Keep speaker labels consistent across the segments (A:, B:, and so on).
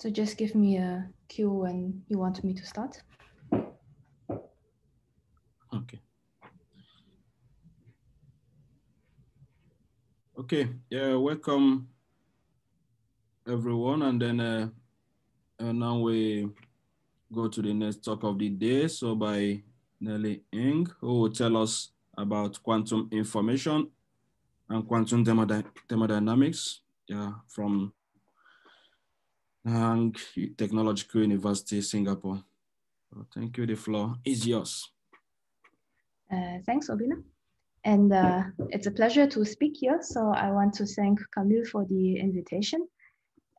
A: So just give me a cue when you want me to start.
B: Okay. Okay, yeah, welcome everyone. And then uh, uh, now we go to the next talk of the day. So by Nelly Ng, who will tell us about quantum information and quantum thermodynamics yeah, from Nanyang Technological University, Singapore. So thank you. The floor is yours.
A: Uh, thanks, Obina. And uh, it's a pleasure to speak here. So I want to thank Camille for the invitation.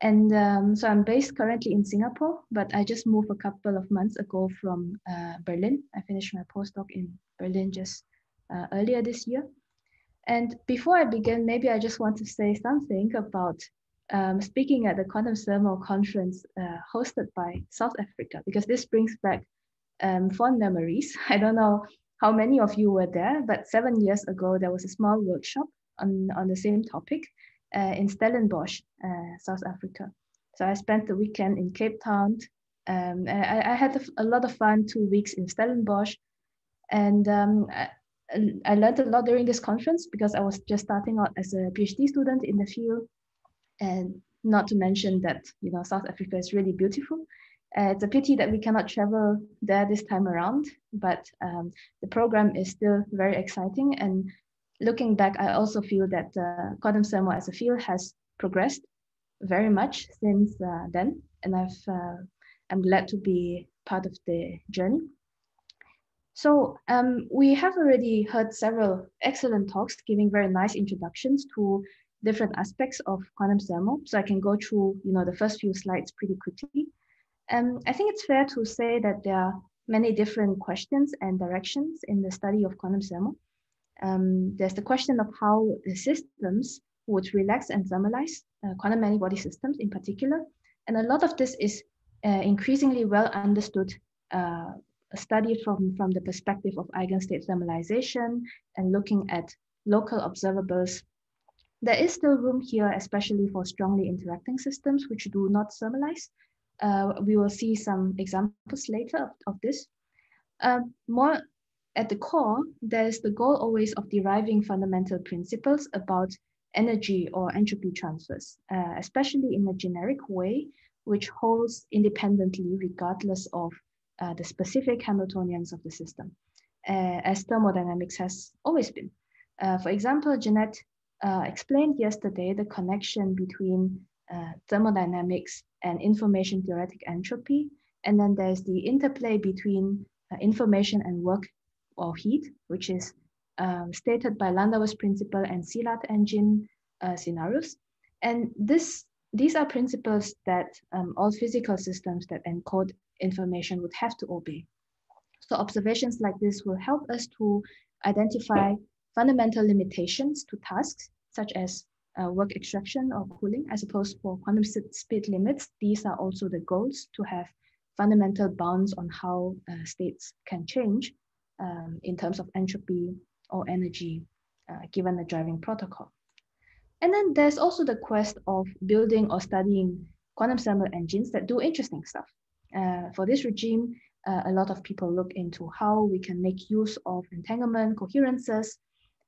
A: And um, so I'm based currently in Singapore, but I just moved a couple of months ago from uh, Berlin. I finished my postdoc in Berlin just uh, earlier this year. And before I begin, maybe I just want to say something about um, speaking at the Quantum Thermal Conference uh, hosted by South Africa, because this brings back um, fond memories. I don't know how many of you were there, but seven years ago, there was a small workshop on, on the same topic uh, in Stellenbosch, uh, South Africa. So I spent the weekend in Cape Town. Um, I, I, had a, lot of fun, two weeks in Stellenbosch. And um, I, I learned a lot during this conference because I was just starting out as a PhD student in the field. And not to mention that, you know, South Africa is really beautiful. Uh, it's a pity that we cannot travel there this time around, but um, the program is still very exciting. And looking back, I also feel that uh, thermal as a field has progressed very much since uh, then. And I've, uh, I'm glad to be part of the journey. So um, we have already heard several excellent talks giving very nice introductions to different aspects of quantum thermal. So I can go through, you know, the first few slides pretty quickly. Um, I think it's fair to say that there are many different questions and directions in the study of quantum thermal. Um, there's the question of how the systems would relax and thermalize, uh, quantum many-body systems in particular. And a lot of this is uh, increasingly well understood, uh, studied from, from the perspective of eigenstate thermalization and looking at local observables. There is still room here, especially for strongly interacting systems which do not thermalize, uh, we will see some examples later of, of this. Uh, more at the core, there's the goal always of deriving fundamental principles about energy or entropy transfers, uh, especially in a generic way, which holds independently regardless of uh, the specific Hamiltonians of the system, uh, as thermodynamics has always been. Uh, for example, Jeanette explained yesterday the connection between thermodynamics and information theoretic entropy. And then there's the interplay between uh, information and work or heat, which is um, stated by Landauer's principle and Szilard engine uh, scenarios. And this, these are principles that um, all physical systems that encode information would have to obey. So observations like this will help us to identify fundamental limitations to tasks, such as uh, work extraction or cooling. I suppose for quantum speed limits, these are also the goals to have fundamental bounds on how uh, states can change um, in terms of entropy or energy uh, given the driving protocol. And then there's also the quest of building or studying quantum thermal engines that do interesting stuff. Uh, for this regime, uh, a lot of people look into how we can make use of entanglement coherences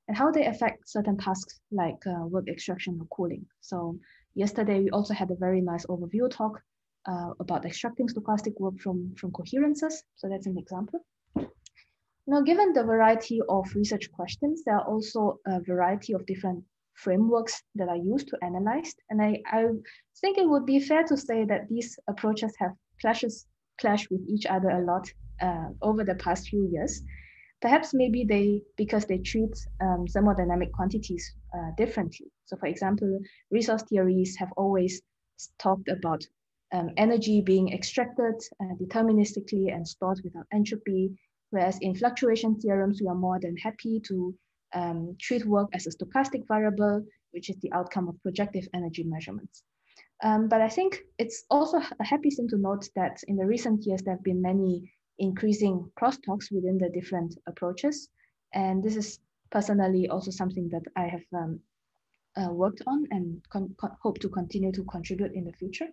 A: and how they affect certain tasks like uh, work extraction or cooling. So yesterday we also had a very nice overview talk uh, about extracting stochastic work from, from coherences. So that's an example. Now, given the variety of research questions, there are also a variety of different frameworks that are used to analyze. And I, I think it would be fair to say that these approaches have clashes, clash with each other a lot uh, over the past few years. Perhaps maybe they, because they treat um, thermodynamic quantities uh, differently. So for example, resource theories have always talked about um, energy being extracted uh, deterministically and stored without entropy, whereas in fluctuation theorems, we are more than happy to um, treat work as a stochastic variable, which is the outcome of projective energy measurements. Um, but I think it's also a happy thing to note that in the recent years, there have been many increasing crosstalks within the different approaches. And this is personally also something that I have um, uh, worked on and hope to continue to contribute in the future.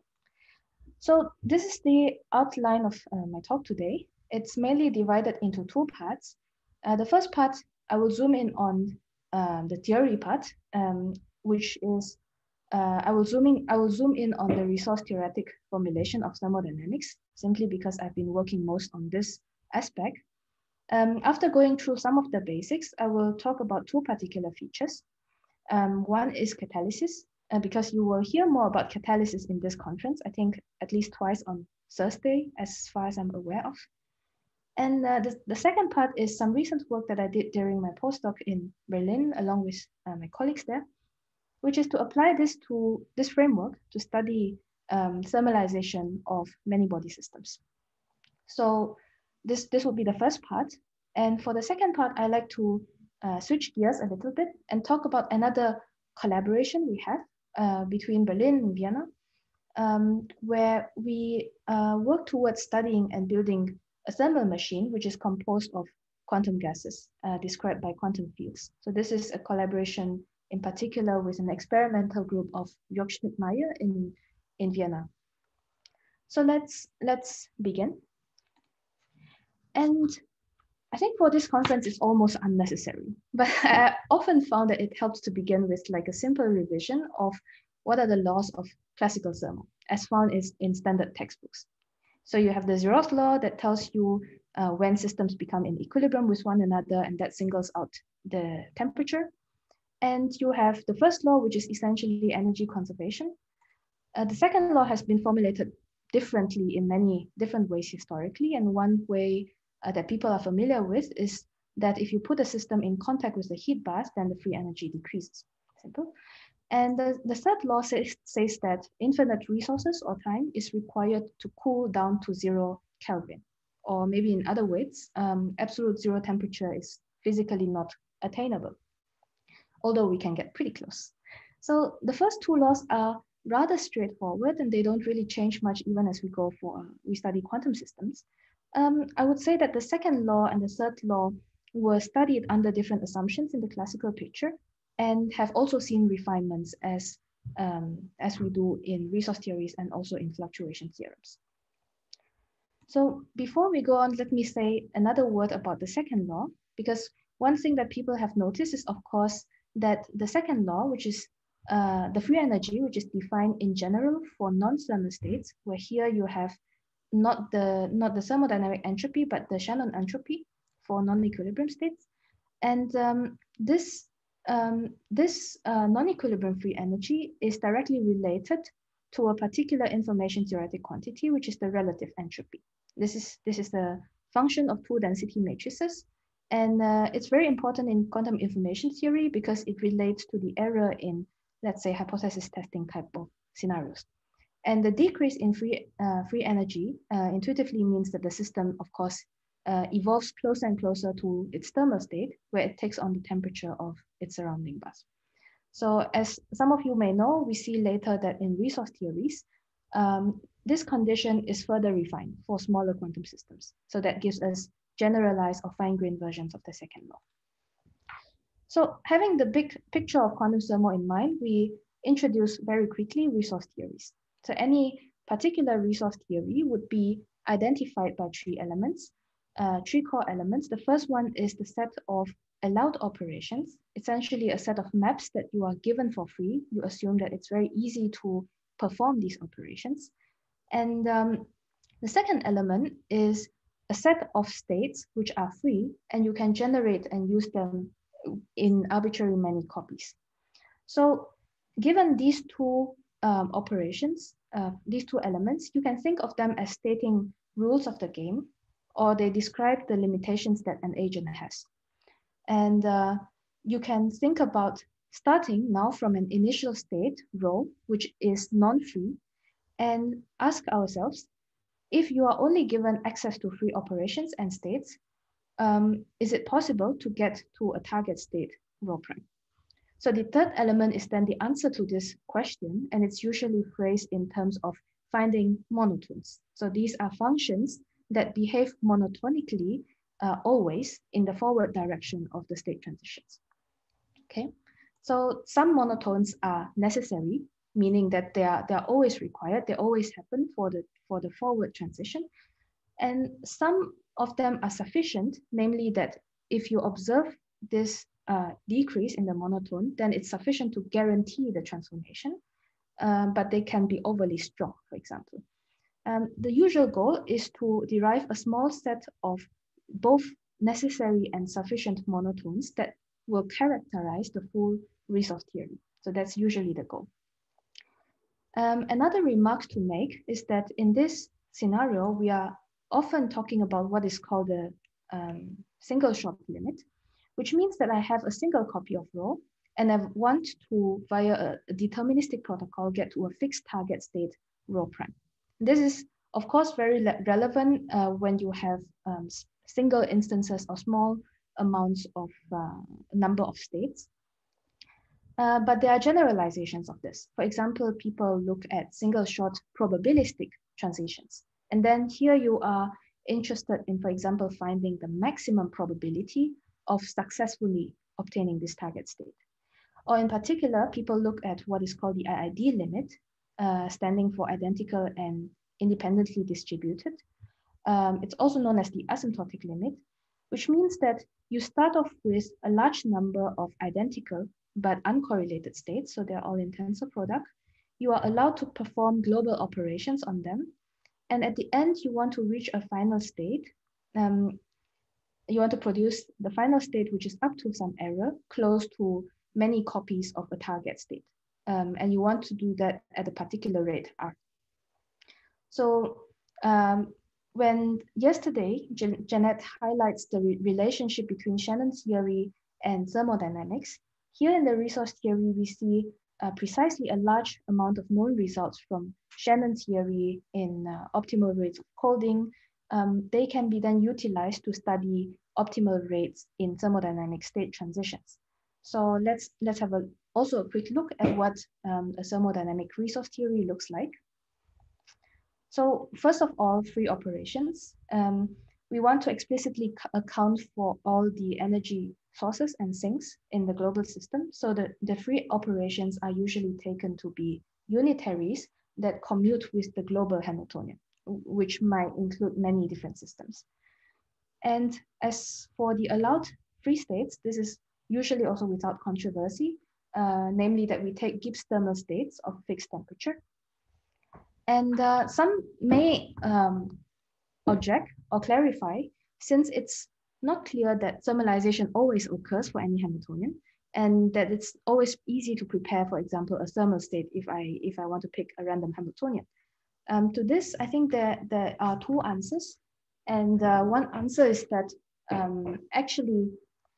A: So this is the outline of uh, my talk today. It's mainly divided into two parts. Uh, the first part, I will zoom in on um, the theory part, um, which is uh, I will zoom in. I will zoom in on the resource theoretic formulation of thermodynamics, simply because I've been working most on this aspect. Um, after going through some of the basics, I will talk about two particular features. Um, one is catalysis, uh, because you will hear more about catalysis in this conference, I think at least twice on Thursday, as far as I'm aware of. And uh, the, the second part is some recent work that I did during my postdoc in Berlin, along with uh, my colleagues there, which is to apply this to this framework to study um, thermalization of many body systems. So this, this will be the first part. And for the second part, I like to uh, switch gears a little bit and talk about another collaboration we have uh, between Berlin and Vienna, um, where we uh, work towards studying and building a thermal machine, which is composed of quantum gases uh, described by quantum fields. So this is a collaboration in particular with an experimental group of Jörg Schmiedmayer in, in Vienna. So let's, let's begin. And I think for this conference, it's almost unnecessary, but I often found that it helps to begin with like a simple revision of what are the laws of classical thermal as found is in standard textbooks. So you have the zeroth law that tells you uh, when systems become in equilibrium with one another and that singles out the temperature. And you have the first law, which is essentially energy conservation. Uh, the second law has been formulated differently in many different ways historically. And one way uh, that people are familiar with is that if you put a system in contact with the heat bath, then the free energy decreases. Simple. And the, the third law says, says that infinite resources or time is required to cool down to zero Kelvin. Or maybe in other words, um, absolute zero temperature is physically not attainable, although we can get pretty close. So the first two laws are rather straightforward and they don't really change much even as we go for, we study quantum systems. Um, I would say that the second law and the third law were studied under different assumptions in the classical picture and have also seen refinements as, um, as we do in resource theories and also in fluctuation theorems. So before we go on, let me say another word about the second law, because one thing that people have noticed is, of course, that the second law, which is uh, the free energy, which is defined in general for non-thermal states, where here you have not the not the thermodynamic entropy, but the Shannon entropy for non-equilibrium states. And um, this um, this uh, non-equilibrium free energy is directly related to a particular information theoretic quantity, which is the relative entropy. This is this is the function of two density matrices. And uh, it's very important in quantum information theory because it relates to the error in, let's say, hypothesis testing type of scenarios. And the decrease in free, uh, free energy uh, intuitively means that the system, of course, uh, evolves closer and closer to its thermal state, where it takes on the temperature of its surrounding bath. So as some of you may know, we see later that in resource theories, um, this condition is further refined for smaller quantum systems. So that gives us generalized or fine-grained versions of the second law. So having the big picture of quantum thermal in mind, we introduce very quickly resource theories. So any particular resource theory would be identified by three elements, uh, three core elements. The first one is the set of allowed operations, essentially a set of maps that you are given for free. You assume that it's very easy to perform these operations. And um, the second element is a set of states which are free and you can generate and use them in arbitrary many copies. So given these two um, operations, uh, these two elements, you can think of them as stating rules of the game, or they describe the limitations that an agent has. And uh, you can think about starting now from an initial state, rho, which is non-free, and ask ourselves, if you are only given access to free operations and states, um, is it possible to get to a target state, rho prime? So the third element is then the answer to this question, and it's usually phrased in terms of finding monotones. So these are functions that behave monotonically uh, always in the forward direction of the state transitions. Okay, so some monotones are necessary meaning that they are, they are always required, they always happen for the, for the forward transition. And some of them are sufficient, namely that if you observe this uh, decrease in the monotone, then it's sufficient to guarantee the transformation, um, but they can be overly strong, for example. Um, the usual goal is to derive a small set of both necessary and sufficient monotones that will characterize the full resource theory. So that's usually the goal. Um, another remark to make is that in this scenario, we are often talking about what is called a um, single shot limit, which means that I have a single copy of rho and I want to, via a, deterministic protocol, get to a fixed target state rho prime. This is, of course, very relevant uh, when you have um, single instances or small amounts of uh, number of states. Uh, but there are generalizations of this. For example, people look at single shot probabilistic transitions. And then here you are interested in, for example, finding the maximum probability of successfully obtaining this target state. Or in particular, people look at what is called the IID limit, uh, standing for identical and independently distributed. Um, it's also known as the asymptotic limit, which means that you start off with a large number of identical but uncorrelated states, so they're all in tensor product, you are allowed to perform global operations on them. And at the end, you want to reach a final state. Um, you want to produce the final state, which is up to some error, close to many copies of a target state. Um, and you want to do that at a particular rate R. So um, when yesterday, Jan Janet highlights the re relationship between Shannon theory and thermodynamics, here in the resource theory, we see uh, precisely a large amount of known results from Shannon theory in uh, optimal rates of coding. Um, they can be then utilized to study optimal rates in thermodynamic state transitions. So let's let's have a, also a quick look at what um, a thermodynamic resource theory looks like. So first of all, free operations. Um, we want to explicitly account for all the energy sources and sinks in the global system. So the, the free operations are usually taken to be unitaries that commute with the global Hamiltonian, which might include many different systems. And as for the allowed free states, this is usually also without controversy, uh, namely that we take Gibbs thermal states of fixed temperature. And uh, some may um, object or clarify, since it's not clear that thermalization always occurs for any Hamiltonian, and that it's always easy to prepare, for example, a thermal state if I if I want to pick a random Hamiltonian. Um, to this, I think there, there are two answers. And uh, one answer is that um, actually,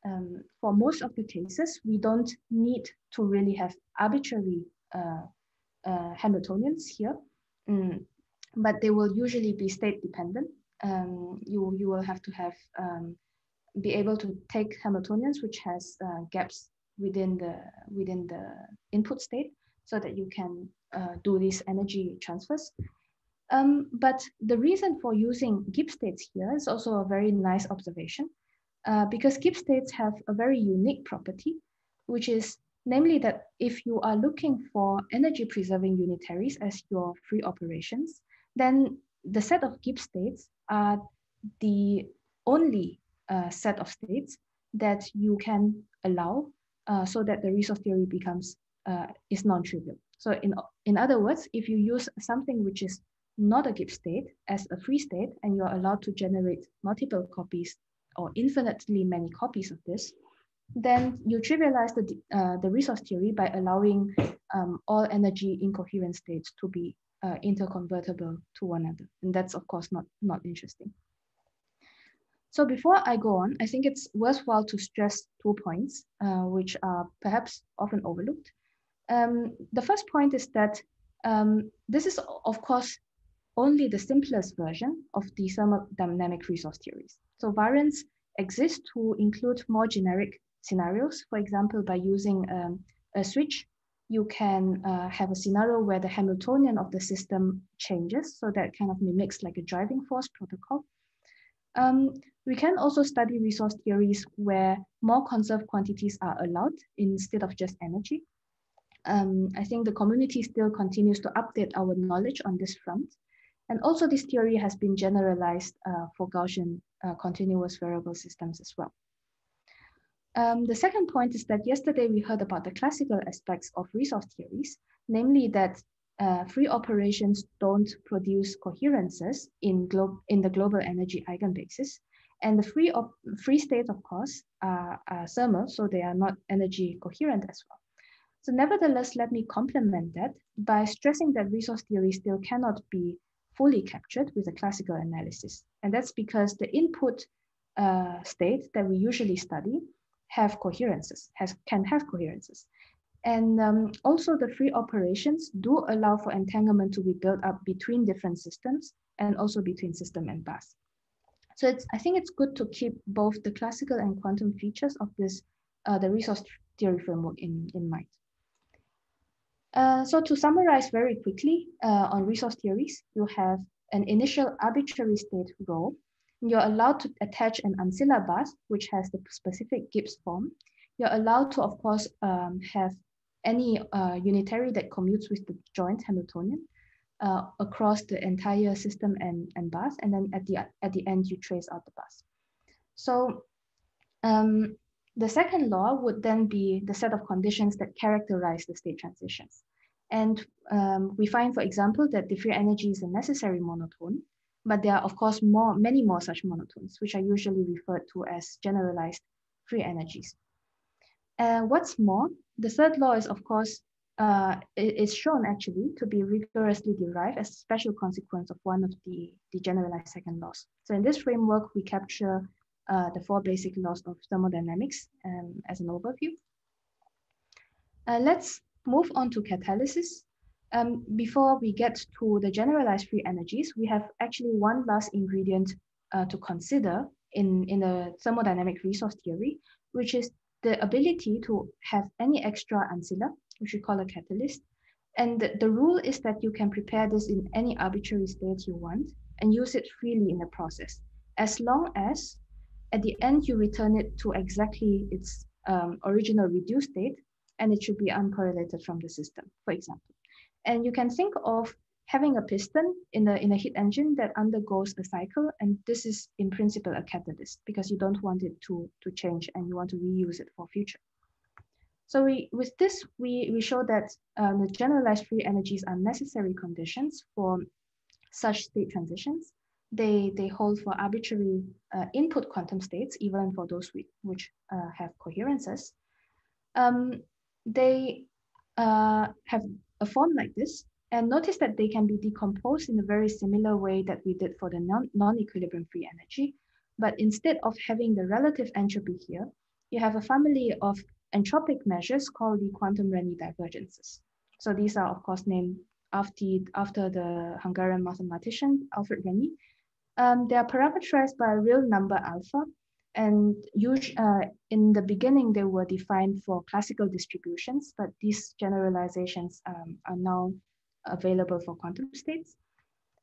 A: um, for most of the cases, we don't need to really have arbitrary uh, uh, Hamiltonians here, mm, but they will usually be state dependent. Um, you, you will have to have um, be able to take Hamiltonians, which has uh, gaps within the within the input state, so that you can uh, do these energy transfers. Um, but the reason for using Gibbs states here is also a very nice observation, uh, because Gibbs states have a very unique property, which is namely that if you are looking for energy preserving unitaries as your free operations, then the set of Gibbs states are the only uh, set of states that you can allow uh, so that the resource theory becomes uh, is non-trivial. So in, in other words, if you use something which is not a Gibbs state as a free state and you're allowed to generate multiple copies or infinitely many copies of this, then you trivialize the, uh, the resource theory by allowing um, all energy incoherent states to be uh, interconvertible to one another. And that's of course not, not interesting. So before I go on, I think it's worthwhile to stress two points, uh, which are perhaps often overlooked. Um, the first point is that um, this is, of course, only the simplest version of the thermodynamic resource theories. So variants exist to include more generic scenarios. For example, by using um, a switch, you can uh, have a scenario where the Hamiltonian of the system changes. So that kind of mimics like a driving force protocol. Um, we can also study resource theories where more conserved quantities are allowed instead of just energy. Um, I think the community still continues to update our knowledge on this front. And also this theory has been generalized uh, for Gaussian uh, continuous variable systems as well. Um, the second point is that yesterday we heard about the classical aspects of resource theories, namely that uh, free operations don't produce coherences in, in the global energy eigenbasis. And the free, free states, of course, are, are thermal, so they are not energy coherent as well. So nevertheless, let me complement that by stressing that resource theory still cannot be fully captured with a classical analysis. And that's because the input uh, state that we usually study have coherences, has, can have coherences. And um, also the free operations do allow for entanglement to be built up between different systems and also between system and bath. So it's, I think it's good to keep both the classical and quantum features of this, uh, the resource theory framework in, in mind. Uh, so to summarize very quickly uh, on resource theories, you have an initial arbitrary state rho. You're allowed to attach an ancilla bath, which has the specific Gibbs form. You're allowed to, of course, um, have any uh, unitary that commutes with the joint Hamiltonian uh, across the entire system and, and bath. And then at the, at the end, you trace out the bath. So um, the second law would then be the set of conditions that characterize the state transitions. And um, we find, for example, that the free energy is a necessary monotone, but there are, of course, more, many more such monotones, which are usually referred to as generalized free energies. Uh, what's more, the third law is, of course, uh, is shown actually to be rigorously derived as a special consequence of one of the, the generalized second laws. So in this framework, we capture uh, the four basic laws of thermodynamics um, as an overview. Uh, let's move on to catalysis. Um, before we get to the generalized free energies, we have actually one last ingredient uh, to consider in, in the thermodynamic resource theory, which is the ability to have any extra ancilla, which we call a catalyst. And the, the rule is that you can prepare this in any arbitrary state you want and use it freely in the process, as long as at the end, you return it to exactly its um, original reduced state, and it should be uncorrelated from the system, for example. And you can think of having a piston in a, in a heat engine that undergoes a cycle, and this is in principle a catalyst because you don't want it to, to change and you want to reuse it for future. So we, with this, we, we show that um, the generalized free energies are necessary conditions for such state transitions they, they hold for arbitrary uh, input quantum states, even for those with, which uh, have coherences. Um, they uh, have a form like this, and notice that they can be decomposed in a very similar way that we did for the non-equilibrium free energy. But instead of having the relative entropy here, you have a family of entropic measures called the quantum Renyi divergences. So these are, of course, named after, after the Hungarian mathematician Alfred Renyi, um, they are parameterized by a real number alpha. And uh, in the beginning, they were defined for classical distributions, but these generalizations um, are now available for quantum states.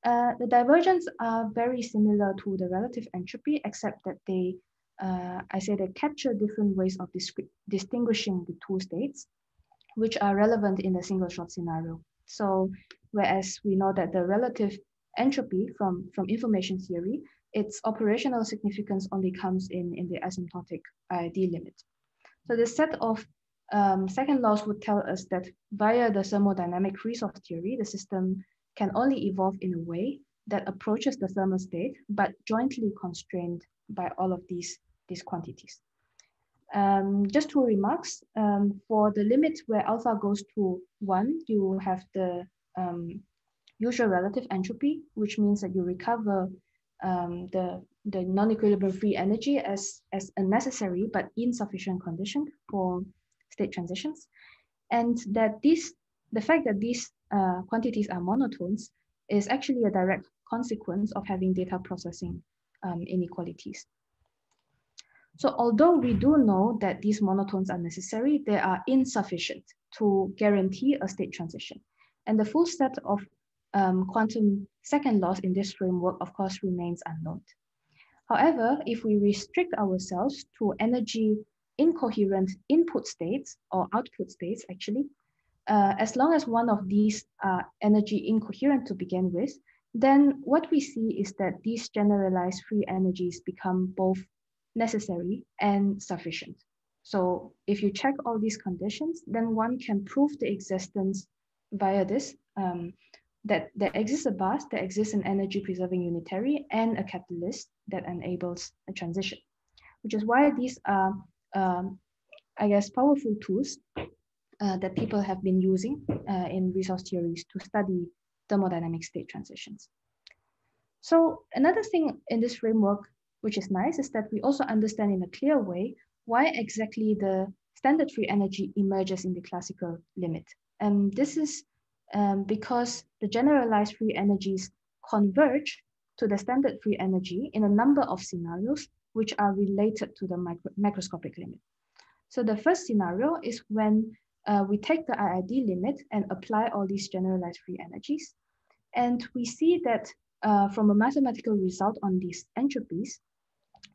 A: Uh, the divergence are very similar to the relative entropy, except that they, uh, I say they capture different ways of distinguishing the two states, which are relevant in the single shot scenario. So whereas we know that the relative entropy from, from information theory, its operational significance only comes in, in the asymptotic IID limit. So the set of um, second laws would tell us that via the thermodynamic resource theory, the system can only evolve in a way that approaches the thermal state, but jointly constrained by all of these, these quantities. Um, just two remarks. Um, for the limit where alpha goes to one, you have the um, usual relative entropy, which means that you recover um, the, the non-equilibrium free energy as, as a necessary but insufficient condition for state transitions. And that this, the fact that these uh, quantities are monotones is actually a direct consequence of having data processing um, inequalities. So although we do know that these monotones are necessary, they are insufficient to guarantee a state transition. And the full set of um, quantum second laws in this framework, of course, remains unknown. However, if we restrict ourselves to energy incoherent input states or output states, actually, uh, as long as one of these are energy incoherent to begin with, then what we see is that these generalized free energies become both necessary and sufficient. So if you check all these conditions, then one can prove the existence via this, um, that there exists a bath, there exists an energy preserving unitary and a catalyst that enables a transition, which is why these are, um, I guess, powerful tools uh, that people have been using uh, in resource theories to study thermodynamic state transitions. So another thing in this framework, which is nice, is that we also understand in a clear way why exactly the standard free energy emerges in the classical limit. And this is um, because the generalized free energies converge to the standard free energy in a number of scenarios which are related to the micro macroscopic limit. So the first scenario is when uh, we take the IID limit and apply all these generalized free energies. And we see that uh, from a mathematical result on these entropies,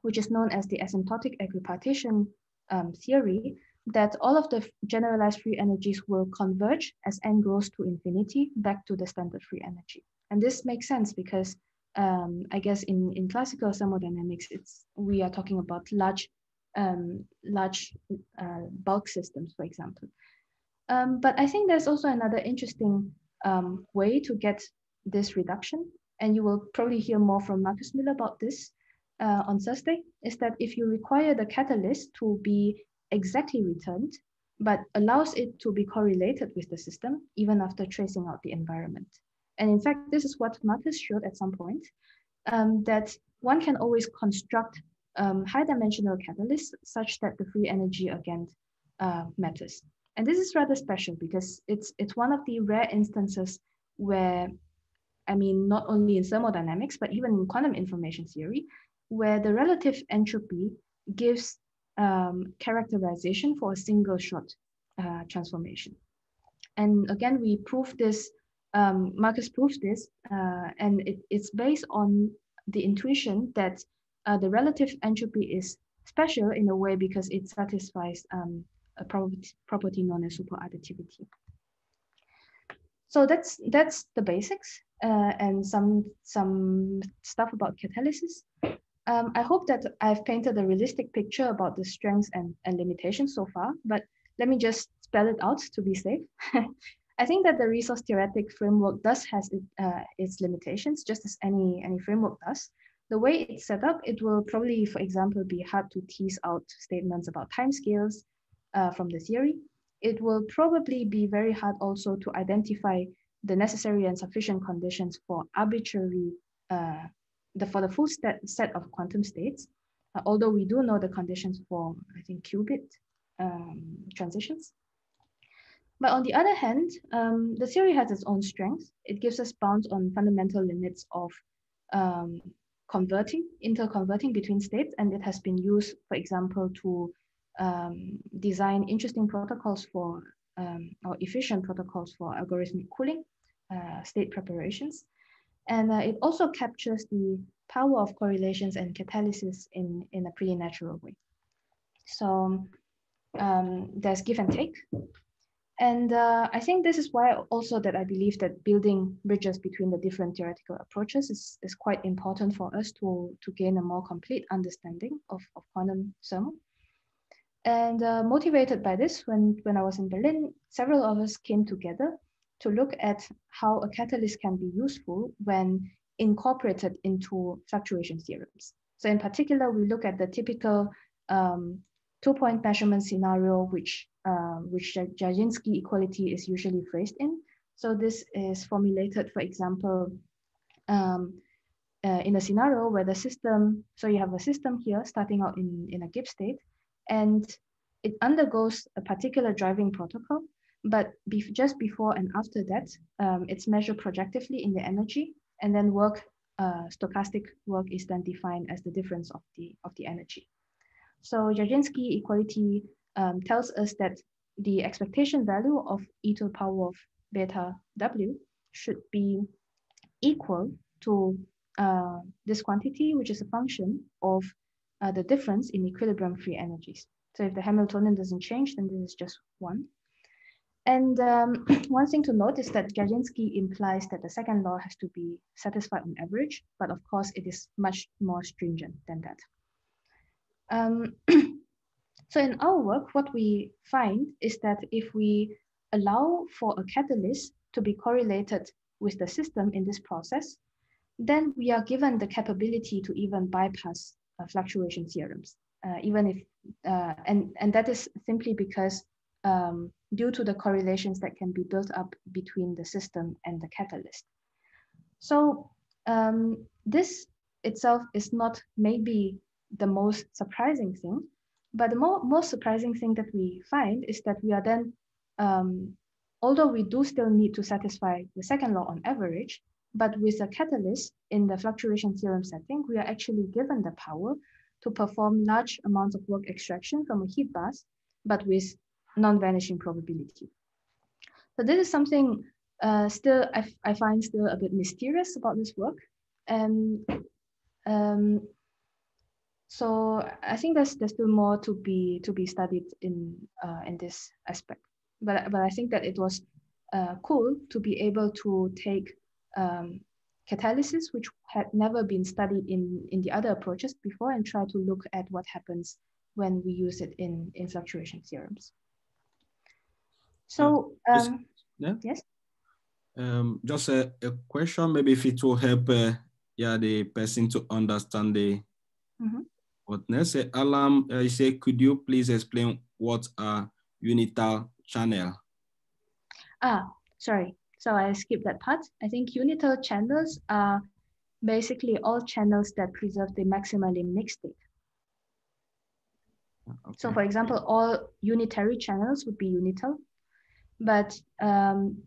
A: which is known as the asymptotic equipartition um, theory, that all of the generalized free energies will converge as n grows to infinity back to the standard free energy. And this makes sense because um, I guess in, in classical thermodynamics, it's we are talking about large um, large uh, bulk systems, for example. Um, but I think there's also another interesting um, way to get this reduction, and you will probably hear more from Markus Müller about this uh, on Thursday, is that if you require the catalyst to be exactly returned, but allows it to be correlated with the system, even after tracing out the environment. And in fact, this is what Markus showed at some point, um, that one can always construct um, high dimensional catalysts such that the free energy again uh, matters. And this is rather special because it's, it's one of the rare instances where, I mean, not only in thermodynamics, but even in quantum information theory, where the relative entropy gives um, characterization for a single shot uh, transformation. And again, we prove this, um, Markus proves this, uh, and it, it's based on the intuition that uh, the relative entropy is special in a way because it satisfies um, a property, property known as superadditivity. So that's that's the basics uh, and some some stuff about catalysis. Um, I hope that I've painted a realistic picture about the strengths and, and limitations so far, but let me just spell it out to be safe. I think that the resource theoretic framework does has it, uh, its limitations, just as any, any framework does. The way it's set up, it will probably, for example, be hard to tease out statements about timescales uh, from the theory. It will probably be very hard also to identify the necessary and sufficient conditions for arbitrary uh, the, for the full set, set of quantum states, uh, although we do know the conditions for, I think, qubit um, transitions. But on the other hand, um, the theory has its own strengths. It gives us bounds on fundamental limits of um, converting, interconverting between states, and it has been used, for example, to um, design interesting protocols for, um, or efficient protocols for algorithmic cooling, uh, state preparations. And uh, it also captures the power of correlations and catalysis in, in a pretty natural way. So um, there's give and take. And uh, I think this is why also that I believe that building bridges between the different theoretical approaches is, is quite important for us to, to gain a more complete understanding of, of quantum thermal. And uh, motivated by this, when, when I was in Berlin, several of us came together to look at how a catalyst can be useful when incorporated into fluctuation theorems. So in particular, we look at the typical um, two-point measurement scenario, which, uh, which Jarzynski equality is usually phrased in. So this is formulated, for example, um, uh, in a scenario where the system, so you have a system here starting out in, in a Gibbs state, and it undergoes a particular driving protocol but be just before and after that, um, it's measured projectively in the energy, and then work, uh, stochastic work is then defined as the difference of the, of the energy. So Jarzynski equality um, tells us that the expectation value of e to the power of beta w should be equal to uh, this quantity, which is a function of uh, the difference in equilibrium free energies. So if the Hamiltonian doesn't change, then this is just one. And um, one thing to note is that Jarzynski implies that the second law has to be satisfied on average, but of course it is much more stringent than that. Um, so in our work, what we find is that if we allow for a catalyst to be correlated with the system in this process, then we are given the capability to even bypass uh, fluctuation theorems, uh, even if, uh, and, and that is simply because um, due to the correlations that can be built up between the system and the catalyst. So um, this itself is not maybe the most surprising thing, but the more, most surprising thing that we find is that we are then, um, although we do still need to satisfy the second law on average, but with a catalyst in the fluctuation theorem setting, we are actually given the power to perform large amounts of work extraction from a heat bath, but with non-vanishing probability. So this is something uh, still I, I find still a bit mysterious about this work. And um, so I think there's there's still more to be to be studied in uh, in this aspect. But but I think that it was uh, cool to be able to take um, catalysis, which had never been studied in, in the other approaches before, and try to look at what happens when we use it in, in fluctuation theorems. So, um, yeah. yes?
B: Um, just a, a question, maybe if it will help uh, yeah, the person to understand the mm -hmm. what next. Uh, Alam, uh, say, could you please explain what a unital channel?
A: Ah, sorry. So I skipped that part. I think unital channels are basically all channels that preserve the maximally mixed state. Okay. So for example, all unitary channels would be unital, but um,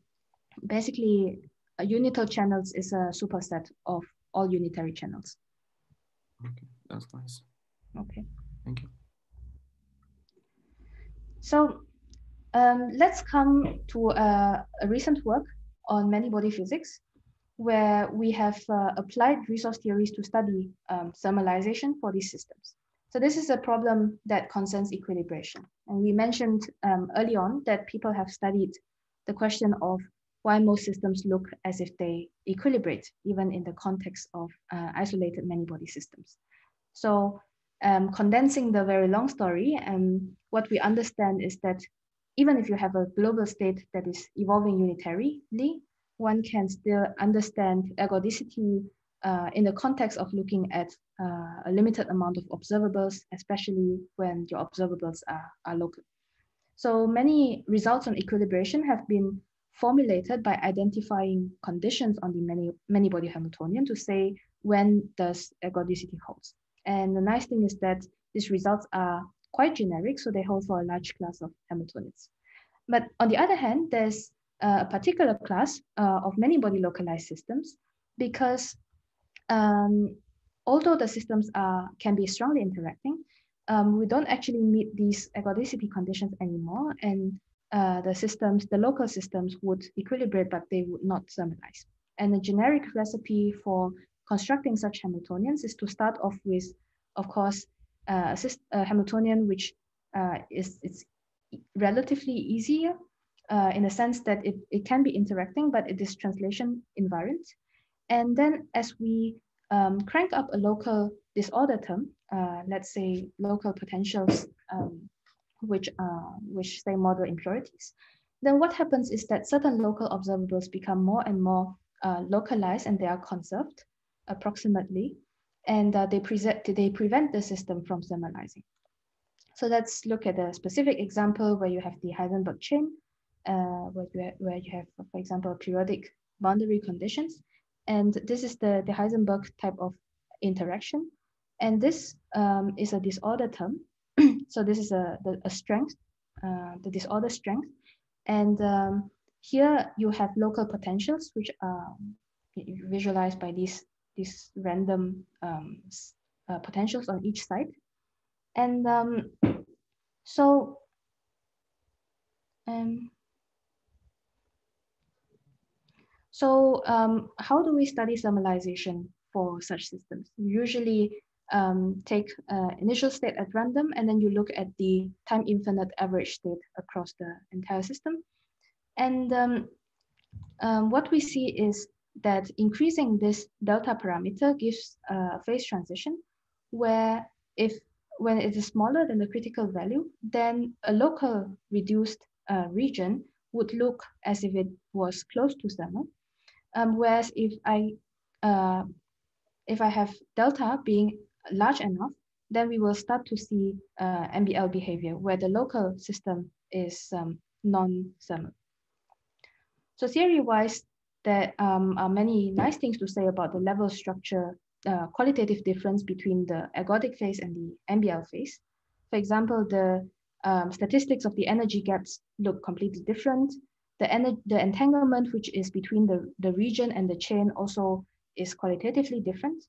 A: basically a unital channels is a superset of all unitary channels.
B: Okay, that's nice.
A: Okay.
B: Thank you.
A: So um, let's come to a, a recent work on many-body physics, where we have uh, applied resource theories to study um, thermalization for these systems. So this is a problem that concerns equilibration. And we mentioned um, early on that people have studied the question of why most systems look as if they equilibrate, even in the context of uh, isolated many-body systems. So um, condensing the very long story, um, what we understand is that even if you have a global state that is evolving unitarily, one can still understand ergodicity uh, in the context of looking at uh, a limited amount of observables, especially when your observables are, are local. So many results on equilibration have been formulated by identifying conditions on the many, many body Hamiltonian to say when does ergodicity holds. And the nice thing is that these results are quite generic, so they hold for a large class of Hamiltonians. But on the other hand, there's a particular class uh, of many body localized systems because um, although the systems are, can be strongly interacting, um, we don't actually meet these ergodicity conditions anymore. And uh, the systems, the local systems would equilibrate, but they would not thermalize. And the generic recipe for constructing such Hamiltonians is to start off with, of course, uh, a, Hamiltonian which uh, is it's relatively easier uh, in a sense that it, it can be interacting, but it is translation invariant. And then as we um, crank up a local disorder term, uh, let's say local potentials, um, which, uh, which say model impurities, then what happens is that certain local observables become more and more uh, localized and they are conserved approximately, and uh, they, present, they prevent the system from thermalizing. So let's look at a specific example where you have the Heisenberg chain, uh, where, where you have, for example, periodic boundary conditions. And this is the, the Heisenberg type of interaction. And this um, is a disorder term. so this is a, the, a strength, uh, the disorder strength. And um, here you have local potentials, which are visualized by these, these random um, uh, potentials on each side. And um, so, um, so um, how do we study thermalization for such systems? You usually um, take uh, initial state at random, and then you look at the time infinite average state across the entire system. And um, um, what we see is that increasing this delta parameter gives a phase transition where if when it is smaller than the critical value, then a local reduced uh, region would look as if it was close to thermal. Um, whereas if I uh, if I have delta being large enough, then we will start to see uh, MBL behavior where the local system is um, non-thermal. So theory-wise, there um, are many nice things to say about the level structure uh, qualitative difference between the ergodic phase and the MBL phase. For example, the um, statistics of the energy gaps look completely different. The, the entanglement, which is between the, the region and the chain also is qualitatively different.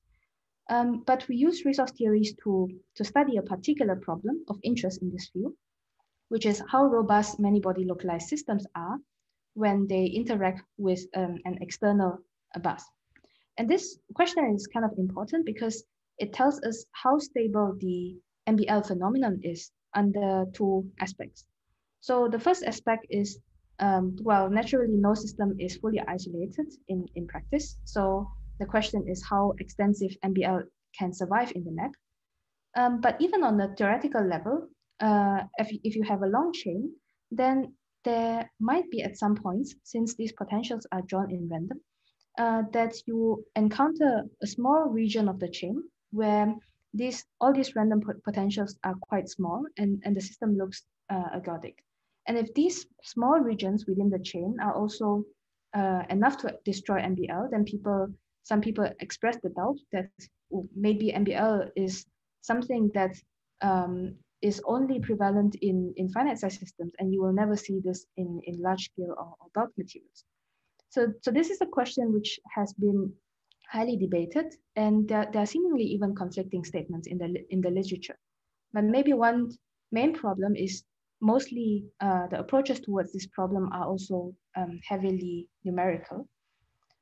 A: Um, but we use resource theories to, to study a particular problem of interest in this field, which is how robust many-body localized systems are when they interact with um, an external bath. And this question is kind of important because it tells us how stable the MBL phenomenon is under two aspects. So the first aspect is, um, well, naturally no system is fully isolated in, in practice. So the question is how extensive MBL can survive in the net. Um, but even on a theoretical level, uh, if, if you have a long chain, then there might be at some points, since these potentials are drawn in random, uh, that you encounter a small region of the chain where these all these random potentials are quite small and, and the system looks uh, ergodic. And if these small regions within the chain are also uh, enough to destroy MBL, then people, some people express the doubt that maybe MBL is something that um, is only prevalent in, in finite size systems and you will never see this in, in large scale or, or bulk materials. So, so this is a question which has been highly debated, and there, there, are seemingly even conflicting statements in the, in the literature. But maybe one main problem is mostly uh, the approaches towards this problem are also um, heavily numerical.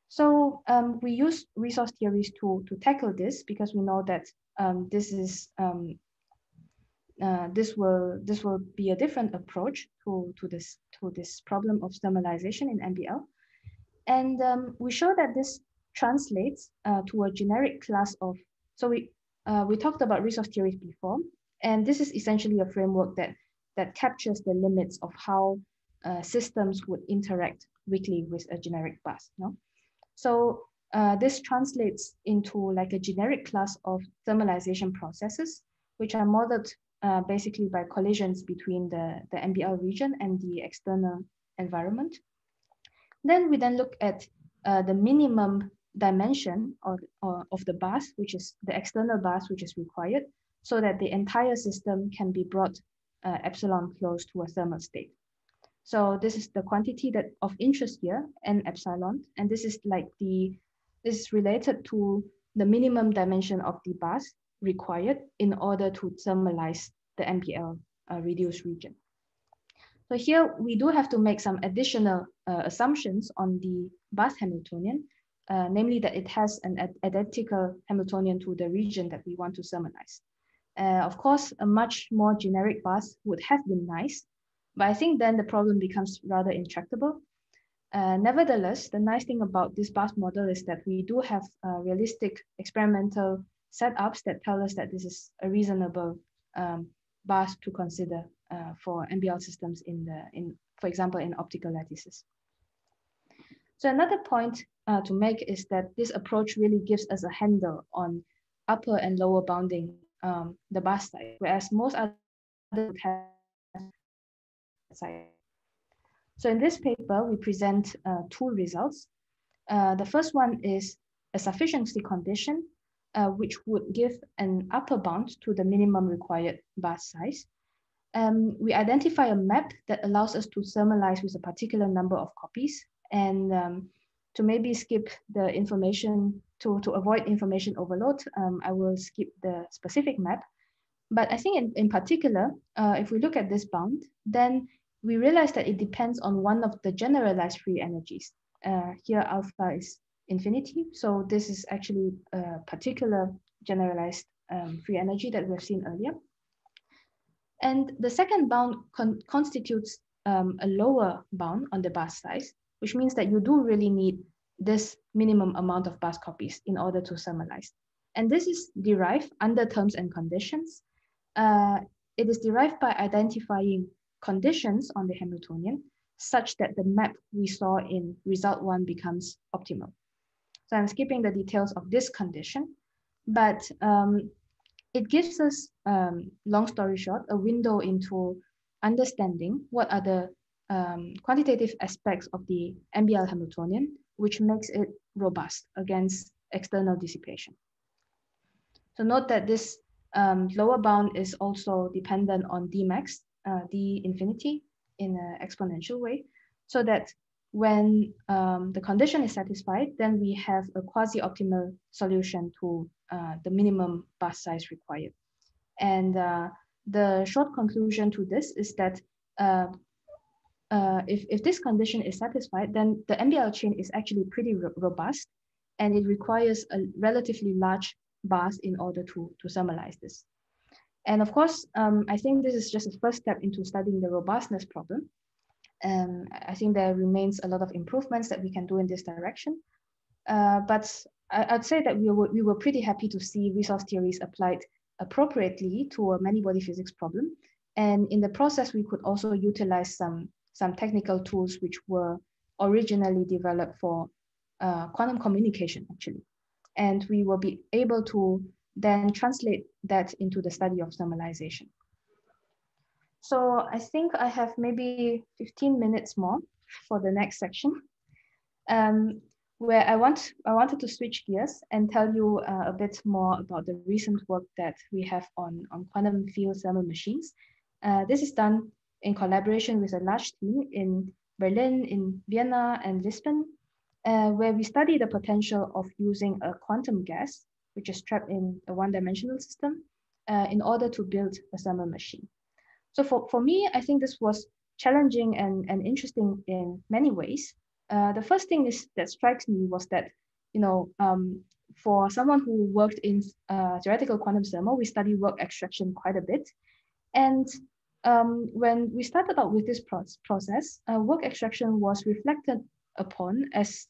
A: So um, we use resource theories to, to tackle this because we know that um, this is um, uh, this will this will be a different approach to, to this to this problem of thermalization in MBL. And um, we show that this translates uh, to a generic class of, so we, uh, we talked about resource theories before, and this is essentially a framework that, that captures the limits of how uh, systems would interact weakly with a generic bath. No? So uh, this translates into like a generic class of thermalization processes, which are modeled uh, basically by collisions between the, the MBL region and the external environment. Then we then look at uh, the minimum dimension of, of the bath, which is the external bath, which is required, so that the entire system can be brought uh, epsilon close to a thermal state. So this is the quantity that of interest here, n epsilon, and this is like the, this is related to the minimum dimension of the bath required in order to thermalize the MBL uh, reduced region. So here we do have to make some additional uh, assumptions on the bath Hamiltonian, uh, namely that it has an identical Hamiltonian to the region that we want to thermalize. Uh, of course, a much more generic bath would have been nice, but I think then the problem becomes rather intractable. Uh, nevertheless, the nice thing about this bath model is that we do have uh, realistic experimental setups that tell us that this is a reasonable um, bath to consider uh, for MBL systems in the, in, for example, in optical lattices. So another point uh, to make is that this approach really gives us a handle on upper and lower bounding um, the bath size, whereas most other have size. So in this paper, we present uh, two results. Uh, the first one is a sufficiency condition, uh, which would give an upper bound to the minimum required bath size um, we identify a map that allows us to thermalize with a particular number of copies and um, to maybe skip the information to, to avoid information overload, um, I will skip the specific map. But I think in, in particular, uh, if we look at this bound, then we realize that it depends on one of the generalized free energies. Uh, here alpha is infinity. So this is actually a particular generalized um, free energy that we've seen earlier. And the second bound con constitutes um, a lower bound on the bath size, which means that you do really need this minimum amount of bath copies in order to summarize. And this is derived under terms and conditions. Uh, it is derived by identifying conditions on the Hamiltonian such that the map we saw in result one becomes optimal. So I'm skipping the details of this condition, but um, it gives us, um, long story short, a window into understanding what are the um, quantitative aspects of the MBL Hamiltonian, which makes it robust against external dissipation. So note that this um, lower bound is also dependent on Dmax, uh, D infinity in an exponential way, so that when um, the condition is satisfied, then we have a quasi-optimal solution to uh, the minimum bath size required. And uh, the short conclusion to this is that uh, if, if this condition is satisfied, then the MBL chain is actually pretty ro robust and it requires a relatively large bath in order to, to thermalize this. And of course, um, I think this is just a first step into studying the robustness problem. Um, I think there remains a lot of improvements that we can do in this direction. Uh, but I, would say that we were, we were pretty happy to see resource theories applied appropriately to a many body physics problem. And in the process, we could also utilize some, some technical tools which were originally developed for uh, quantum communication, actually. And we will be able to then translate that into the study of thermalization. So I think I have maybe 15 minutes more for the next section, um, where I want I wanted to switch gears and tell you uh, a bit more about the recent work that we have on, on quantum field thermal machines. Uh, this is done in collaboration with a large team in Berlin, in Vienna, and Lisbon, uh, where we study the potential of using a quantum gas, which is trapped in a one-dimensional system, uh, in order to build a thermal machine. So for, for me, I think this was challenging and, and interesting in many ways. Uh, the first thing is that strikes me was that, you know, um, for someone who worked in uh, theoretical quantum thermal, we study work extraction quite a bit. And um, when we started out with this pro process, uh, work extraction was reflected upon as,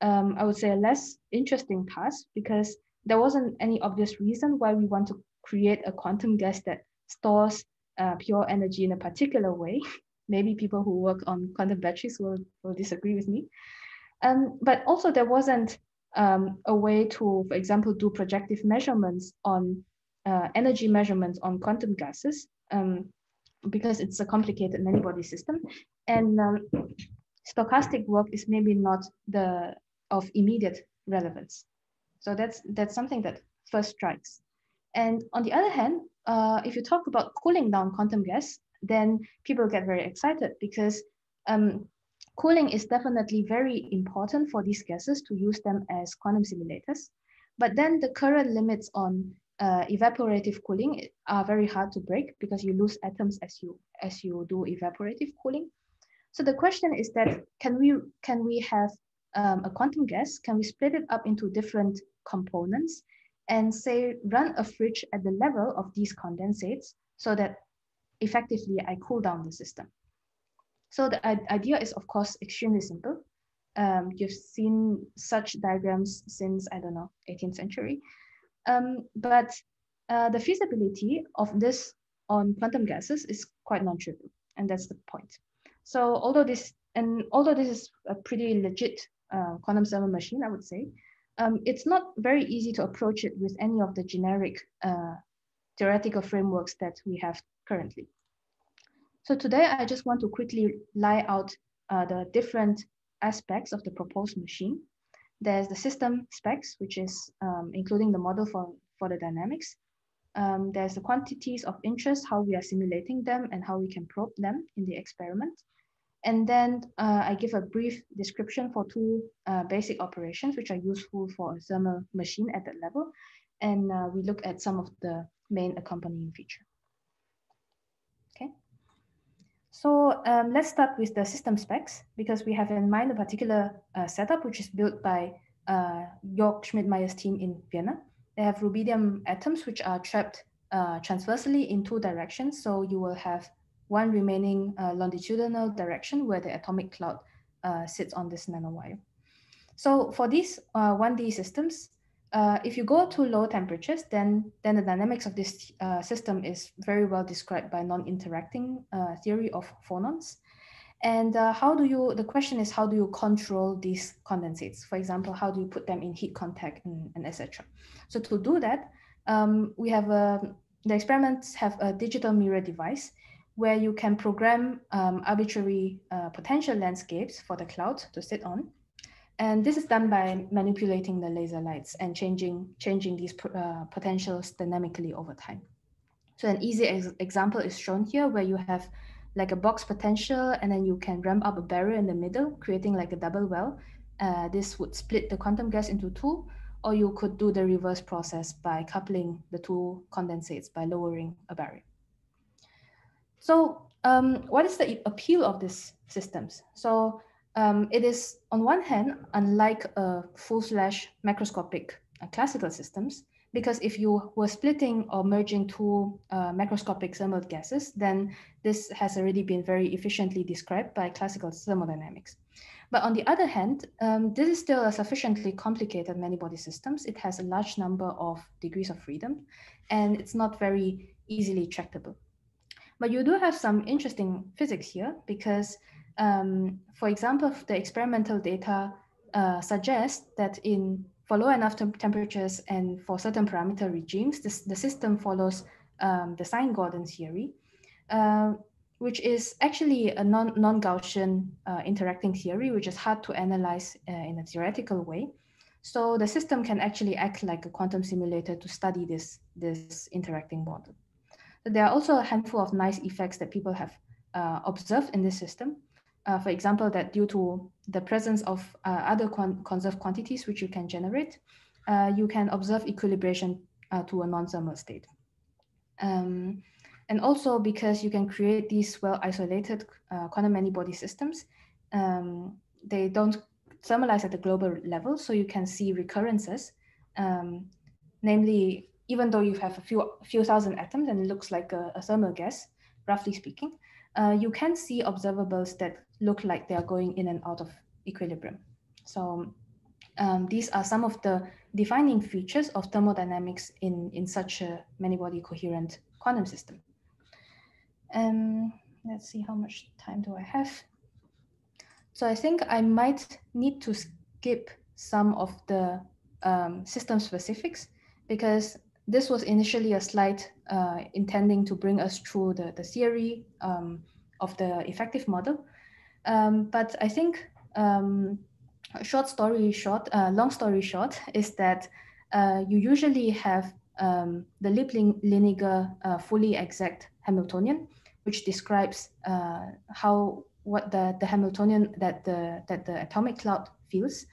A: um, I would say, a less interesting task because there wasn't any obvious reason why we want to create a quantum gas that stores uh, pure energy in a particular way. Maybe people who work on quantum batteries will, will disagree with me. Um, but also there wasn't um, a way to, for example, do projective measurements on uh, energy measurements on quantum gases um, because it's a complicated many-body system. And um, stochastic work is maybe not the of immediate relevance. So that's that's something that first strikes. And on the other hand, uh, if you talk about cooling down quantum gas, then people get very excited because um, cooling is definitely very important for these gases to use them as quantum simulators. But then the current limits on uh, evaporative cooling are very hard to break because you lose atoms as you as you do evaporative cooling. So the question is that can we can we have um, a quantum gas? Can we split it up into different components and say run a fridge at the level of these condensates so that effectively I cool down the system. So the idea is of course extremely simple. Um, you've seen such diagrams since, I don't know, 18th century. Um, but uh, the feasibility of this on quantum gases is quite non-trivial, and that's the point. So although this, and although this is a pretty legit uh, quantum thermal machine, I would say, um, it's not very easy to approach it with any of the generic uh, theoretical frameworks that we have currently. So today I just want to quickly lay out uh, the different aspects of the proposed machine. There's the system specs, which is um, including the model for, for the dynamics. Um, there's the quantities of interest, how we are simulating them and how we can probe them in the experiment. And then uh, I give a brief description for two uh, basic operations, which are useful for a thermal machine at that level. And uh, we look at some of the main accompanying feature. Okay. So um, let's start with the system specs because we have in mind a particular uh, setup, which is built by uh, Jörg Schmiedmayer's team in Vienna. They have rubidium atoms, which are trapped uh, transversely in two directions. So you will have one remaining uh, longitudinal direction where the atomic cloud uh, sits on this nanowire. So for these 1D uh, systems, uh, if you go to low temperatures, then, then the dynamics of this uh, system is very well described by non-interacting uh, theory of phonons. And uh, how do you, the question is, how do you control these condensates? For example, how do you put them in heat contact and, and etc. So to do that, um, we have a, the experiments have a digital mirror device where you can program um, arbitrary uh, potential landscapes for the cloud to sit on. And this is done by manipulating the laser lights and changing, changing these uh, potentials dynamically over time. So an easy ex example is shown here where you have like a box potential and then you can ramp up a barrier in the middle, creating like a double well. Uh, this would split the quantum gas into two, or you could do the reverse process by coupling the two condensates by lowering a barrier. So um, what is the appeal of these systems? So um, it is on one hand, unlike a full-fledged macroscopic uh, classical systems, because if you were splitting or merging two uh, macroscopic thermal gases, then this has already been very efficiently described by classical thermodynamics. But on the other hand, um, this is still a sufficiently complicated many-body systems. It has a large number of degrees of freedom, and it's not very easily tractable. But you do have some interesting physics here because um, for example, the experimental data uh, suggests that in for low enough temperatures and for certain parameter regimes, this, the system follows um, the Sine-Gordon theory, uh, which is actually a non, non-Gaussian uh, interacting theory, which is hard to analyze uh, in a theoretical way. So the system can actually act like a quantum simulator to study this, this interacting model. there are also a handful of nice effects that people have uh, observed in this system uh, for example, that due to the presence of uh, other conserved quantities which you can generate, uh, you can observe equilibration uh, to a non-thermal state. Um, and also because you can create these well-isolated uh, quantum many-body systems, um, they don't thermalize at the global level, so you can see recurrences. Um, namely, even though you have a few, few thousand atoms and it looks like a, a thermal gas, roughly speaking, uh, you can see observables that look like they are going in and out of equilibrium. So um, these are some of the defining features of thermodynamics in, in such a many-body coherent quantum system. Um, let's see how much time do I have. So I think I might need to skip some of the um, system specifics because this was initially a slide uh, intending to bring us through the, the theory um, of the effective model. Um, but I think um, short story short, uh, long story short, is that uh, you usually have um, the Lieb-Liniger uh, fully exact Hamiltonian, which describes uh, how what the, the Hamiltonian that the that the atomic cloud feels.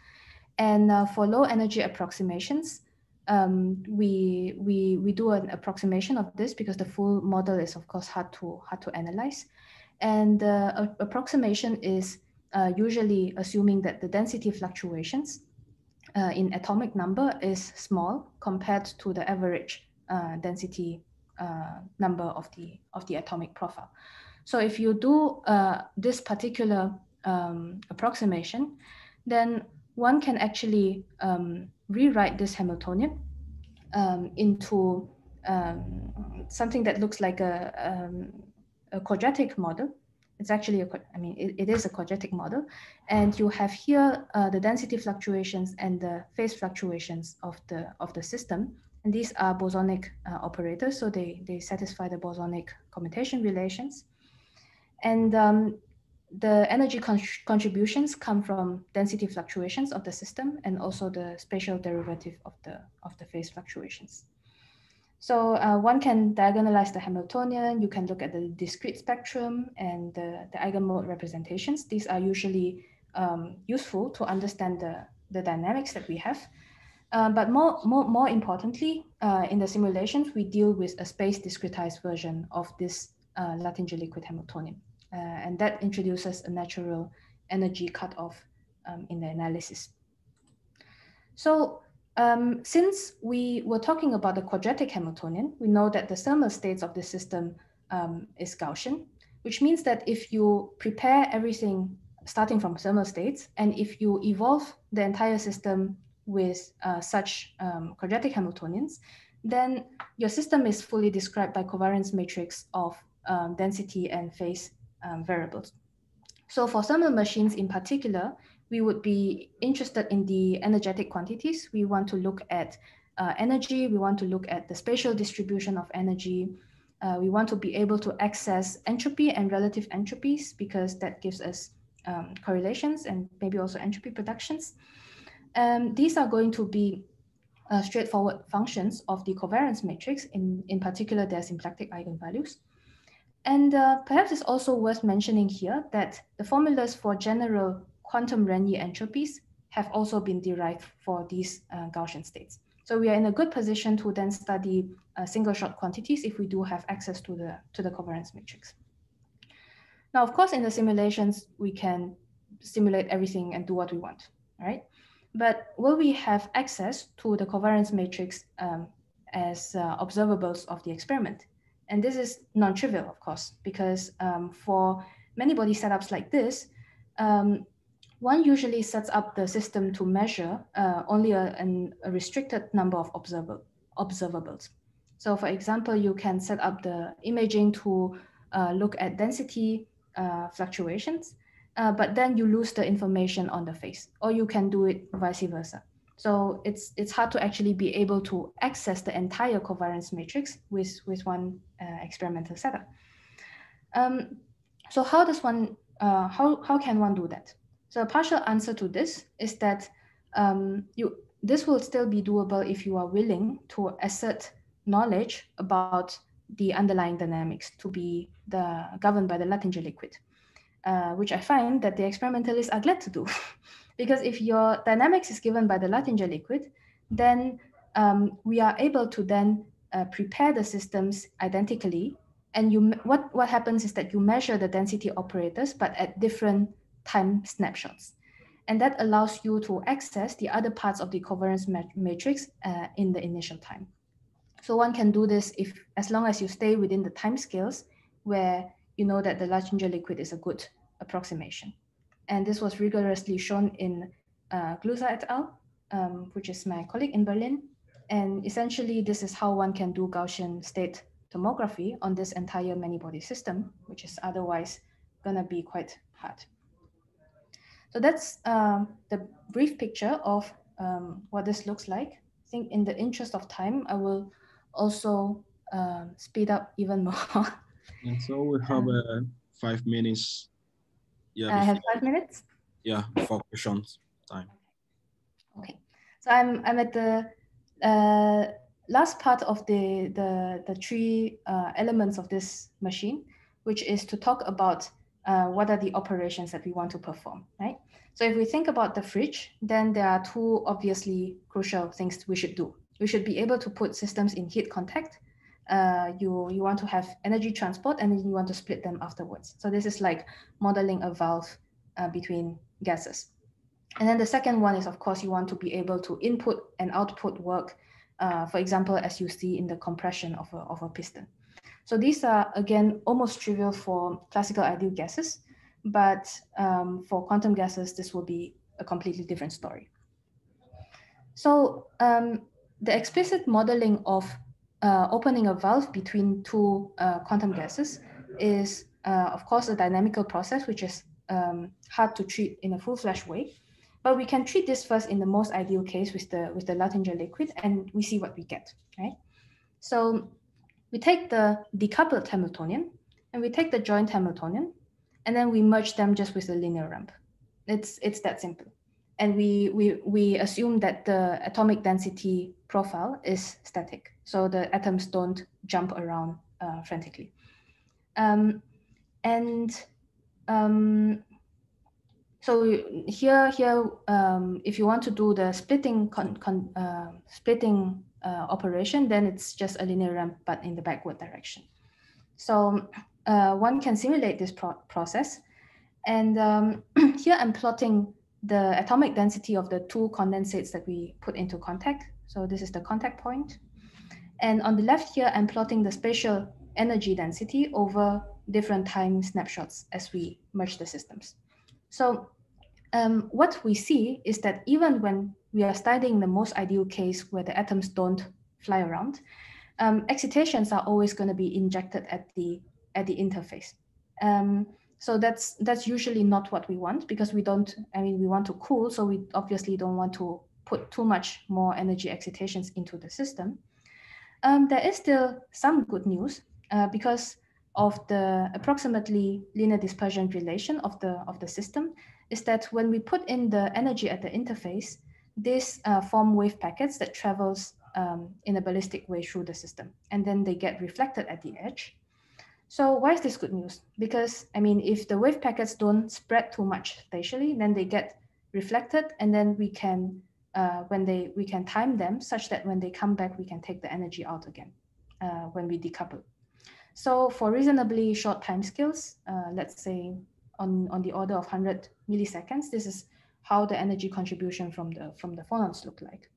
A: And uh, for low energy approximations, um, we we we do an approximation of this because the full model is of course hard to hard to analyze. And the approximation is uh, usually assuming that the density fluctuations uh, in atomic number is small compared to the average uh, density uh, number of the, of the atomic profile. So if you do uh, this particular um, approximation, then one can actually um, rewrite this Hamiltonian um, into um, something that looks like a, um, a quadratic model. It's actually, a, I mean, it, it is a quadratic model. And you have here uh, the density fluctuations and the phase fluctuations of the, of the system. And these are bosonic uh, operators, so they, they satisfy the bosonic commutation relations. And um, the energy con contributions come from density fluctuations of the system and also the spatial derivative of the, of the phase fluctuations. So uh, one can diagonalize the Hamiltonian, you can look at the discrete spectrum and the, the eigenmode representations. These are usually um, useful to understand the, the dynamics that we have. Um, but more, more, more importantly, uh, in the simulations, we deal with a space discretized version of this uh, Luttinger liquid Hamiltonian. Uh, and that introduces a natural energy cutoff um, in the analysis. So um, since we were talking about the quadratic Hamiltonian, we know that the thermal states of the system um, is Gaussian, which means that if you prepare everything starting from thermal states, and if you evolve the entire system with uh, such um, quadratic Hamiltonians, then your system is fully described by covariance matrix of um, density and phase um, variables. So for thermal machines in particular, we would be interested in the energetic quantities. We want to look at uh, energy. We want to look at the spatial distribution of energy. Uh, we want to be able to access entropy and relative entropies because that gives us um, correlations and maybe also entropy productions. Um, these are going to be uh, straightforward functions of the covariance matrix, in, in particular their symplectic eigenvalues. And uh, perhaps it's also worth mentioning here that the formulas for general quantum Renyi entropies have also been derived for these uh, Gaussian states. So we are in a good position to then study uh, single shot quantities if we do have access to the, to the covariance matrix. Now, of course, in the simulations, we can simulate everything and do what we want, right? But will we have access to the covariance matrix um, as uh, observables of the experiment? And this is non-trivial, of course, because um, for many body setups like this, um, one usually sets up the system to measure uh, only a, an, a, restricted number of observable, observables. So for example, you can set up the imaging to uh, look at density uh, fluctuations, uh, but then you lose the information on the phase, or you can do it vice versa. So it's it's hard to actually be able to access the entire covariance matrix with, with one uh, experimental setup. Um, so how does one, uh, how, how can one do that? So a partial answer to this is that um, you this will still be doable if you are willing to assert knowledge about the underlying dynamics to be the governed by the Luttinger liquid, uh, which I find that the experimentalists are glad to do. because if your dynamics is given by the Luttinger liquid, then um, we are able to then uh, prepare the systems identically. And you, what, what happens is that you measure the density operators, but at different time snapshots. And that allows you to access the other parts of the covariance matrix uh, in the initial time. So one can do this if, as long as you stay within the time scales where you know that the Luttinger liquid is a good approximation. And this was rigorously shown in uh, Gluza et al., um, which is my colleague in Berlin. And essentially, this is how one can do Gaussian state tomography on this entire many-body system, which is otherwise gonna be quite hard. So that's um, the brief picture of um, what this looks like. I think in the interest of time, I will also um, speed up even more.
B: and so we have uh, five minutes.
A: Yeah, I have five minutes.
B: Yeah, for questions time.
A: Okay, so I'm I'm at the uh, last part of the the the three uh, elements of this machine, which is to talk about uh, what are the operations that we want to perform, right? So if we think about the fridge, then there are two obviously crucial things we should do. We should be able to put systems in heat contact. Uh, you, you want to have energy transport and then you want to split them afterwards. So this is like modeling a valve uh, between gases. And then the second one is, of course, you want to be able to input and output work, uh, for example, as you see in the compression of a, of a piston. So these are, again, almost trivial for classical ideal gases, but um, for quantum gases, this will be a completely different story. So um, the explicit modeling of uh, opening a valve between two uh, quantum gases is, uh, of course, a dynamical process, which is um, hard to treat in a full-fledged way. But we can treat this first in the most ideal case with the with the Luttinger liquid, and we see what we get, right? So we take the decoupled Hamiltonian and we take the joint Hamiltonian and then we merge them just with a linear ramp. It's, it's that simple. And we, we, we assume that the atomic density profile is static. So the atoms don't jump around uh, frantically. Um, and um, so here, here, um, if you want to do the splitting, con, con, uh, splitting uh, operation, then it's just a linear ramp, but in the backward direction. So uh, one can simulate this pro process. And um, here I'm plotting the atomic density of the two condensates that we put into contact. So this is the contact point. And on the left here, I'm plotting the spatial energy density over different time snapshots as we merge the systems. So um, what we see is that even when we are studying the most ideal case where the atoms don't fly around, um, excitations are always going to be injected at the at the interface. Um, so that's that's usually not what we want because we don't. I mean, we want to cool, so we obviously don't want to put too much more energy excitations into the system. Um, there is still some good news uh, because of the approximately linear dispersion relation of the of the system is that when we put in the energy at the interface, these uh, form wave packets that travels um, in a ballistic way through the system, and then they get reflected at the edge. So why is this good news? Because I mean, if the wave packets don't spread too much spatially, then they get reflected, and then we can, uh, when they we can time them such that when they come back, we can take the energy out again uh, when we decouple. So for reasonably short time scales, uh, let's say on, on the order of 100 milliseconds, this is how the energy contribution from the, from the phonons look like.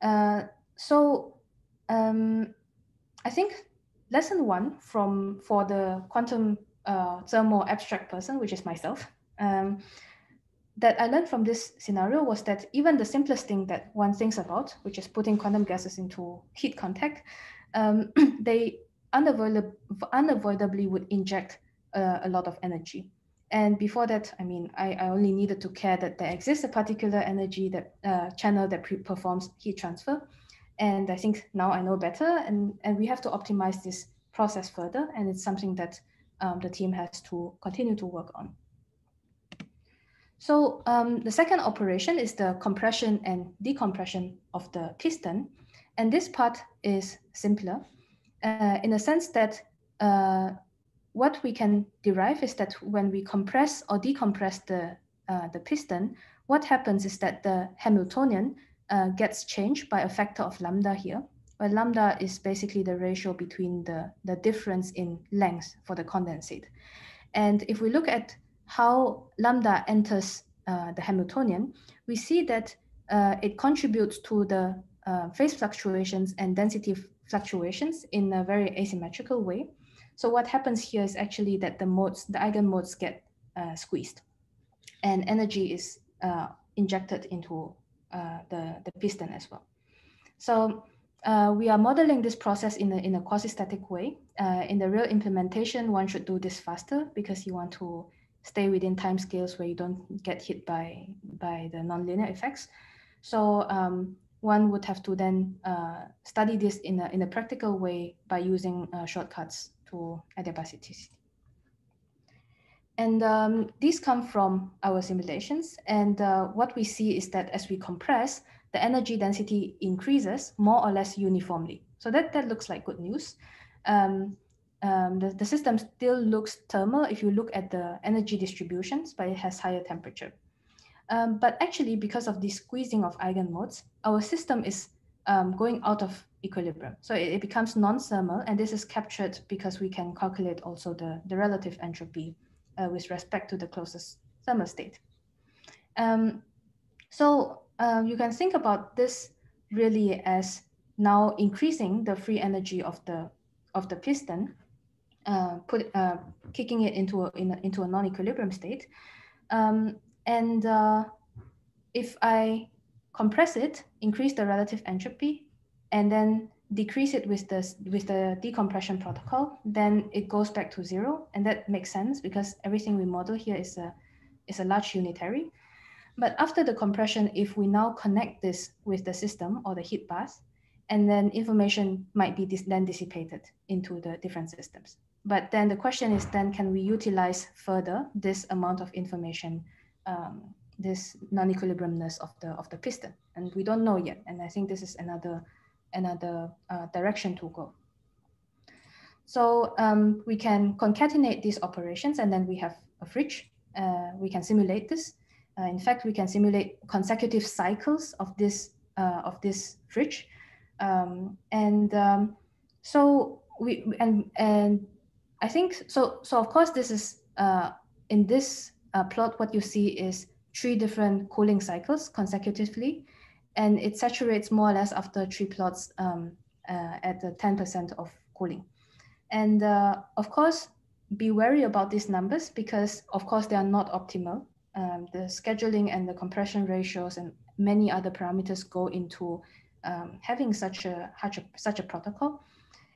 A: Uh, so um, I think lesson one from for the quantum uh, thermal abstract person, which is myself, um, that I learned from this scenario was that even the simplest thing that one thinks about, which is putting quantum gases into heat contact, um, they unavoidably, unavoidably would inject uh, a lot of energy. And before that, I mean, I, I only needed to care that there exists a particular energy that uh, channel that performs heat transfer. And I think now I know better and, and we have to optimize this process further. And it's something that um, the team has to continue to work on. So um, the second operation is the compression and decompression of the piston. And this part is simpler uh, in the sense that uh, what we can derive is that when we compress or decompress the, uh, the piston, what happens is that the Hamiltonian uh, gets changed by a factor of lambda here, where lambda is basically the ratio between the, the difference in length for the condensate. And if we look at how lambda enters uh, the Hamiltonian, we see that uh, it contributes to the uh, phase fluctuations and density fluctuations in a very asymmetrical way. So what happens here is actually that the modes, the eigenmodes get uh, squeezed and energy is uh, injected into uh, the, the piston as well. So uh, we are modeling this process in a, in a quasi-static way. Uh, in the real implementation, one should do this faster because you want to stay within time scales where you don't get hit by, by the nonlinear effects. So um, one would have to then uh, study this in a, in a practical way by using uh, shortcuts to adiabaticity. And um, these come from our simulations. And uh, what we see is that as we compress, the energy density increases more or less uniformly. So that, that looks like good news. Um, um, the, the system still looks thermal if you look at the energy distributions, but it has higher temperature. Um, but actually, because of the squeezing of eigenmodes, our system is um, going out of equilibrium. So it, it becomes non-thermal, and this is captured because we can calculate also the, the relative entropy uh, with respect to the closest thermal state. Um, so uh, you can think about this really as now increasing the free energy of the of the piston, uh, put uh, kicking it into a, in a, into a non-equilibrium state, um, and uh, if I compress it, increase the relative entropy, and then decrease it with the, with the decompression protocol, then it goes back to zero. And that makes sense because everything we model here is a, is a large unitary. But after the compression, if we now connect this with the system or the heat bath, and then information might be dis then dissipated into the different systems. But then the question is then can we utilize further this amount of information um, this non-equilibriumness of the of the piston, and we don't know yet. And I think this is another another uh, direction to go. So um, we can concatenate these operations, and then we have a fridge. Uh, we can simulate this. Uh, in fact, we can simulate consecutive cycles of this uh, of this fridge, um, and um, so we and and I think so. So of course, this is uh, in this uh, plot, what you see is three different cooling cycles consecutively, and it saturates more or less after three plots um, uh, at the 10% of cooling. And uh, of course, be wary about these numbers because of course they are not optimal. Um, the scheduling and the compression ratios and many other parameters go into um, having such a, such a such a protocol.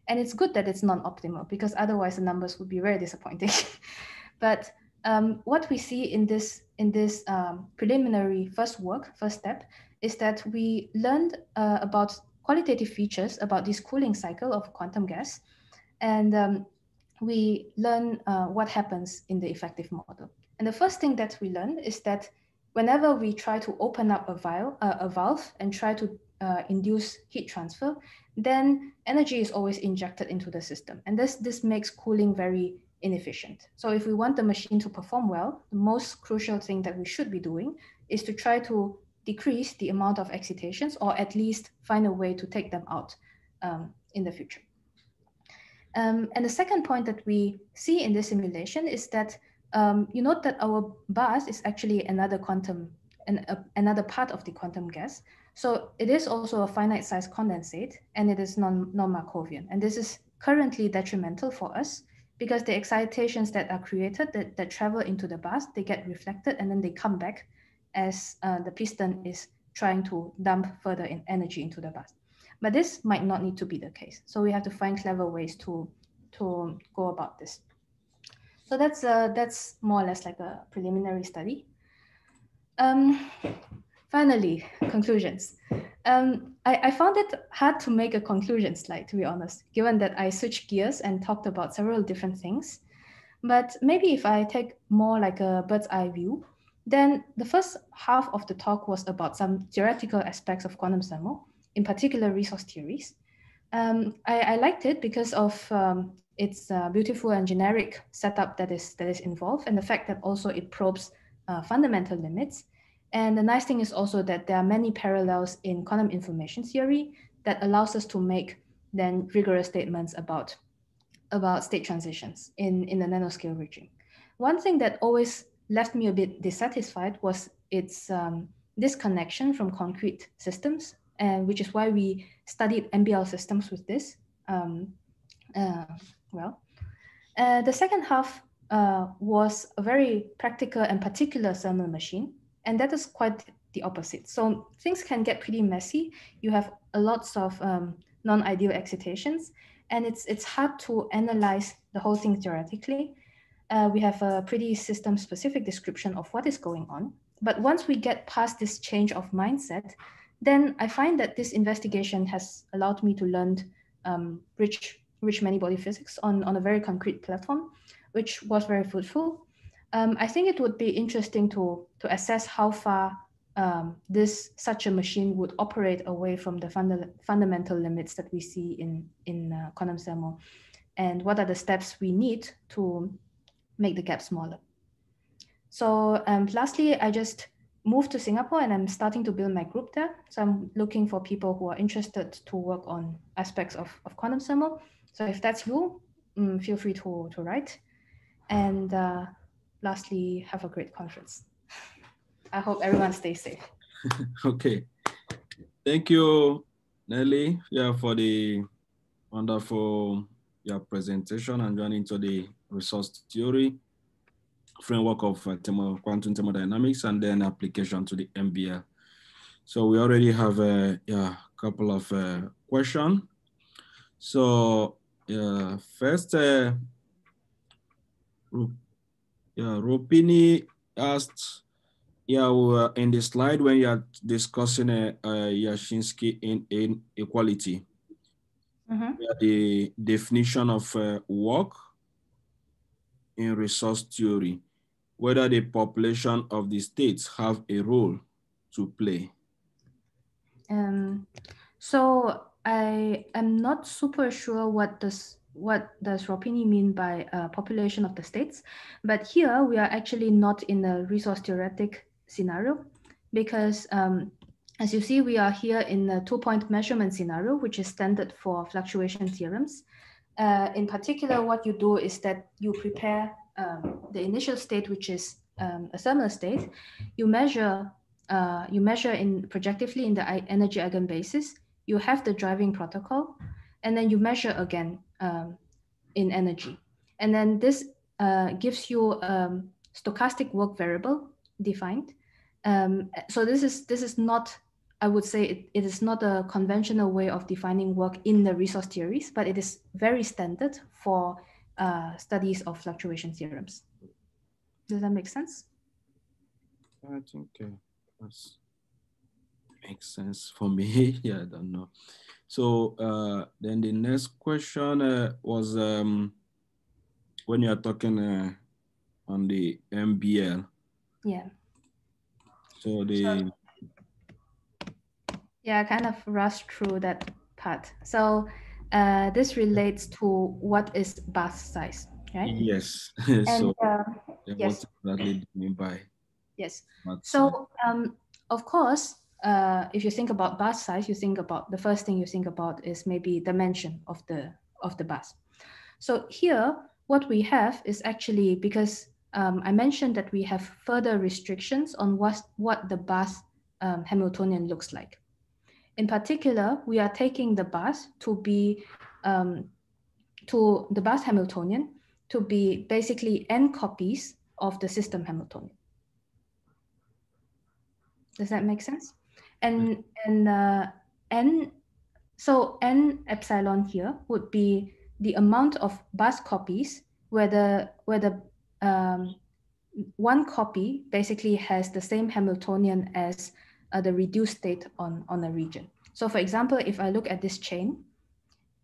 A: And it's good that it's non-optimal because otherwise the numbers would be very disappointing. but um, what we see in this in this um, preliminary first work, first step, is that we learned uh, about qualitative features about this cooling cycle of quantum gas, and um, we learn uh, what happens in the effective model. And the first thing that we learn is that whenever we try to open up a, vial, uh, a valve and try to uh, induce heat transfer, then energy is always injected into the system. And this, this makes cooling very inefficient. So if we want the machine to perform well, the most crucial thing that we should be doing is to try to decrease the amount of excitations or at least find a way to take them out um, in the future. Um, and the second point that we see in this simulation is that um, you note that our bath is actually another quantum, an, uh, another part of the quantum gas. So it is also a finite size condensate and it is non, non-Markovian. And this is currently detrimental for us because the excitations that are created that, that travel into the bath, they get reflected and then they come back as uh, the piston is trying to dump further in energy into the bath. But this might not need to be the case. So we have to find clever ways to, to go about this. So that's, uh, that's more or less like a preliminary study. Um, finally, conclusions. Um, I, I found it hard to make a conclusion slide, to be honest, given that I switched gears and talked about several different things. But maybe if I take more like a bird's eye view, then the first half of the talk was about some theoretical aspects of quantum thermal, in particular resource theories. Um, I, I, liked it because of um, its uh, beautiful and generic setup that is that is involved, and the fact that also it probes uh, fundamental limits. And the nice thing is also that there are many parallels in quantum information theory that allows us to make then rigorous statements about about state transitions in in the nanoscale regime. One thing that always left me a bit dissatisfied was its um, disconnection from concrete systems, and which is why we studied MBL systems with this. Um, uh, well, uh, the second half uh, was a very practical and particular thermal machine, and that is quite the opposite. So things can get pretty messy. You have a lots of um, non-ideal excitations, and it's it's hard to analyze the whole thing theoretically uh, we have a pretty system specific description of what is going on. But once we get past this change of mindset, then I find that this investigation has allowed me to learn um, rich, rich many body physics on, on a very concrete platform, which was very fruitful. Um, I think it would be interesting to, to assess how far um, this such a machine would operate away from the funda fundamental limits that we see in, in uh, quantum thermal and what are the steps we need to make the gap smaller. So um, lastly, I just moved to Singapore and I'm starting to build my group there. So I'm looking for people who are interested to work on aspects of, of quantum thermal. So if that's you, um, feel free to, to write. And uh, lastly, have a great conference. I hope everyone stays safe.
B: okay. Thank you, Nelly, yeah, for the wonderful your presentation and joining to the resource theory, framework of uh, thermo, quantum thermodynamics, and then application to the MBL. So we already have a yeah, couple of uh, questions. So uh, first, uh, yeah, Rupini asked, yeah, we in the slide when you are discussing uh, uh, Jarzynski in inequality, mm -hmm. the definition of uh, work in resource theory, whether the population of the states have a role to play?
A: Um, so I am not super sure what does what does Ropini mean by uh, population of the states, but here we are actually not in a resource theoretic scenario because um, as you see, we are here in a two-point measurement scenario, which is standard for fluctuation theorems. Uh, in particular, what you do is that you prepare um, the initial state, which is um, a thermal state. You measure uh, you measure in projectively in the energy eigenbasis. You have the driving protocol, and then you measure again um, in energy. And then this uh, gives you um, stochastic work variable defined. Um, so this is this is not, I would say it, it is not a conventional way of defining work in the resource theories, but it is very standard for uh, studies of fluctuation theorems. Does that make sense?
B: I think uh, that makes sense for me. yeah, I don't know. So uh, then the next question uh, was um, when you are talking uh, on the MBL.
A: Yeah.
B: So the. So,
A: yeah, I kind of rushed through that part. So uh, this relates to what is bath size, right?
B: Yes.
A: And, so uh,
B: yes. what exactly do you mean by?
A: Yes. So um, of course, uh, if you think about bath size, you think about the first thing you think about is maybe dimension of the of the bath. So here, what we have is actually because um, I mentioned that we have further restrictions on what what the bath um, Hamiltonian looks like. In particular, we are taking the bath to be um, to the bath Hamiltonian to be basically n copies of the system Hamiltonian. Does that make sense? And and uh, n so n epsilon here would be the amount of bath copies where the where the um, one copy basically has the same Hamiltonian as uh, the reduced state on, on a region. So for example, if I look at this chain,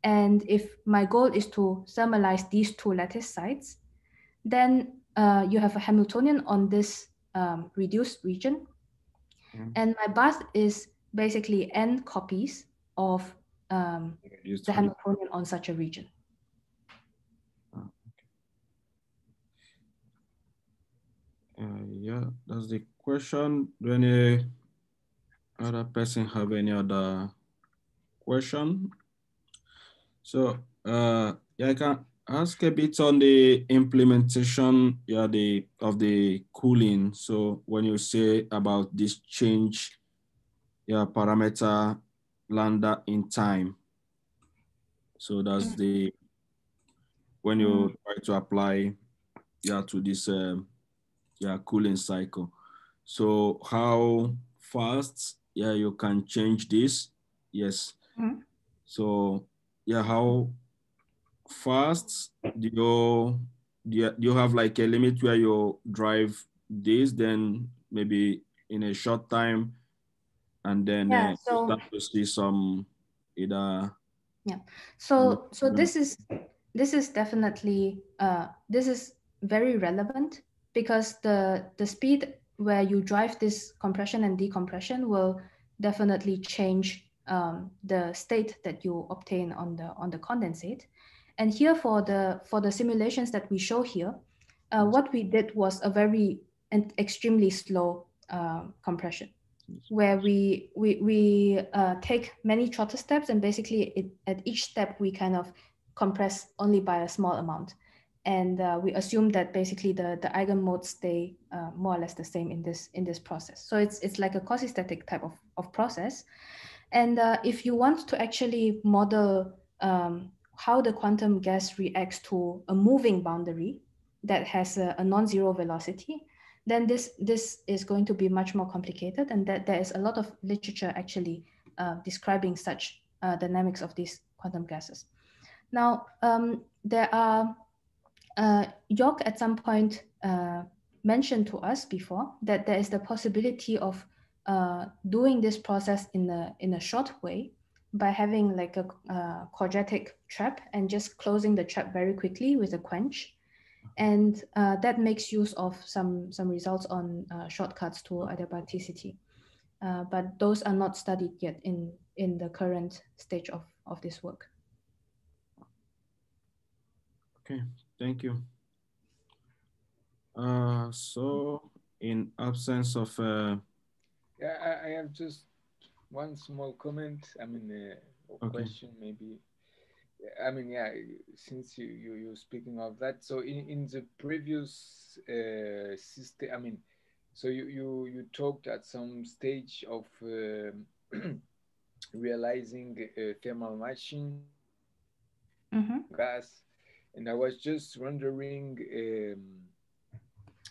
A: and if my goal is to thermalize these two lattice sites, then uh, you have a Hamiltonian on this um, reduced region. Mm. And my bath is basically n copies of um, the Hamiltonian on such a region.
B: Oh, uh, yeah, that's the question. Do any other person have any other question? So uh, yeah, I can ask a bit on the implementation yeah, the, of the cooling. So when you say about this change yeah, parameter lambda in time. So that's mm. the, when you mm. try to apply yeah, to this um, yeah, cooling cycle. So how fast yeah, you can change this? Yes. Mm. So yeah, how fast do you do you, have like a limit where you drive this then maybe in a short time and then
A: yeah, uh, so,
B: start to see some either
A: yeah so so this is this is definitely uh this is very relevant because the the speed where you drive this compression and decompression will definitely change um, the state that you obtain on the on the condensate. And here for the for the simulations that we show here, uh, what we did was a very and extremely slow uh, compression, where we we we uh, take many trotter steps and basically it, at each step we kind of compress only by a small amount, and uh, we assume that basically the the eigenmodes stay uh, more or less the same in this in this process. So it's it's like a quasi-static type of of process. And uh, if you want to actually model um, how the quantum gas reacts to a moving boundary that has a, a non-zero velocity, then this, this is going to be much more complicated and that there is a lot of literature actually uh, describing such uh, dynamics of these quantum gases. Now, um, there are, uh, Jörg at some point uh, mentioned to us before that there is the possibility of uh, doing this process in a in a short way by having like a uh, quadratic trap and just closing the trap very quickly with a quench. And uh, that makes use of some, some results on uh, shortcuts to adiabaticity. Uh, but those are not studied yet in, in the current stage of, of this work.
B: Okay, thank you. Uh, so in absence of
C: yeah, I, I have just one small comment. I mean, uh, okay. question maybe. I mean, yeah, since you, you, you're speaking of that. So in, in the previous uh, system, I mean, so you, you, you talked at some stage of uh, realizing thermal matching
A: mm -hmm.
C: gas And I was just wondering,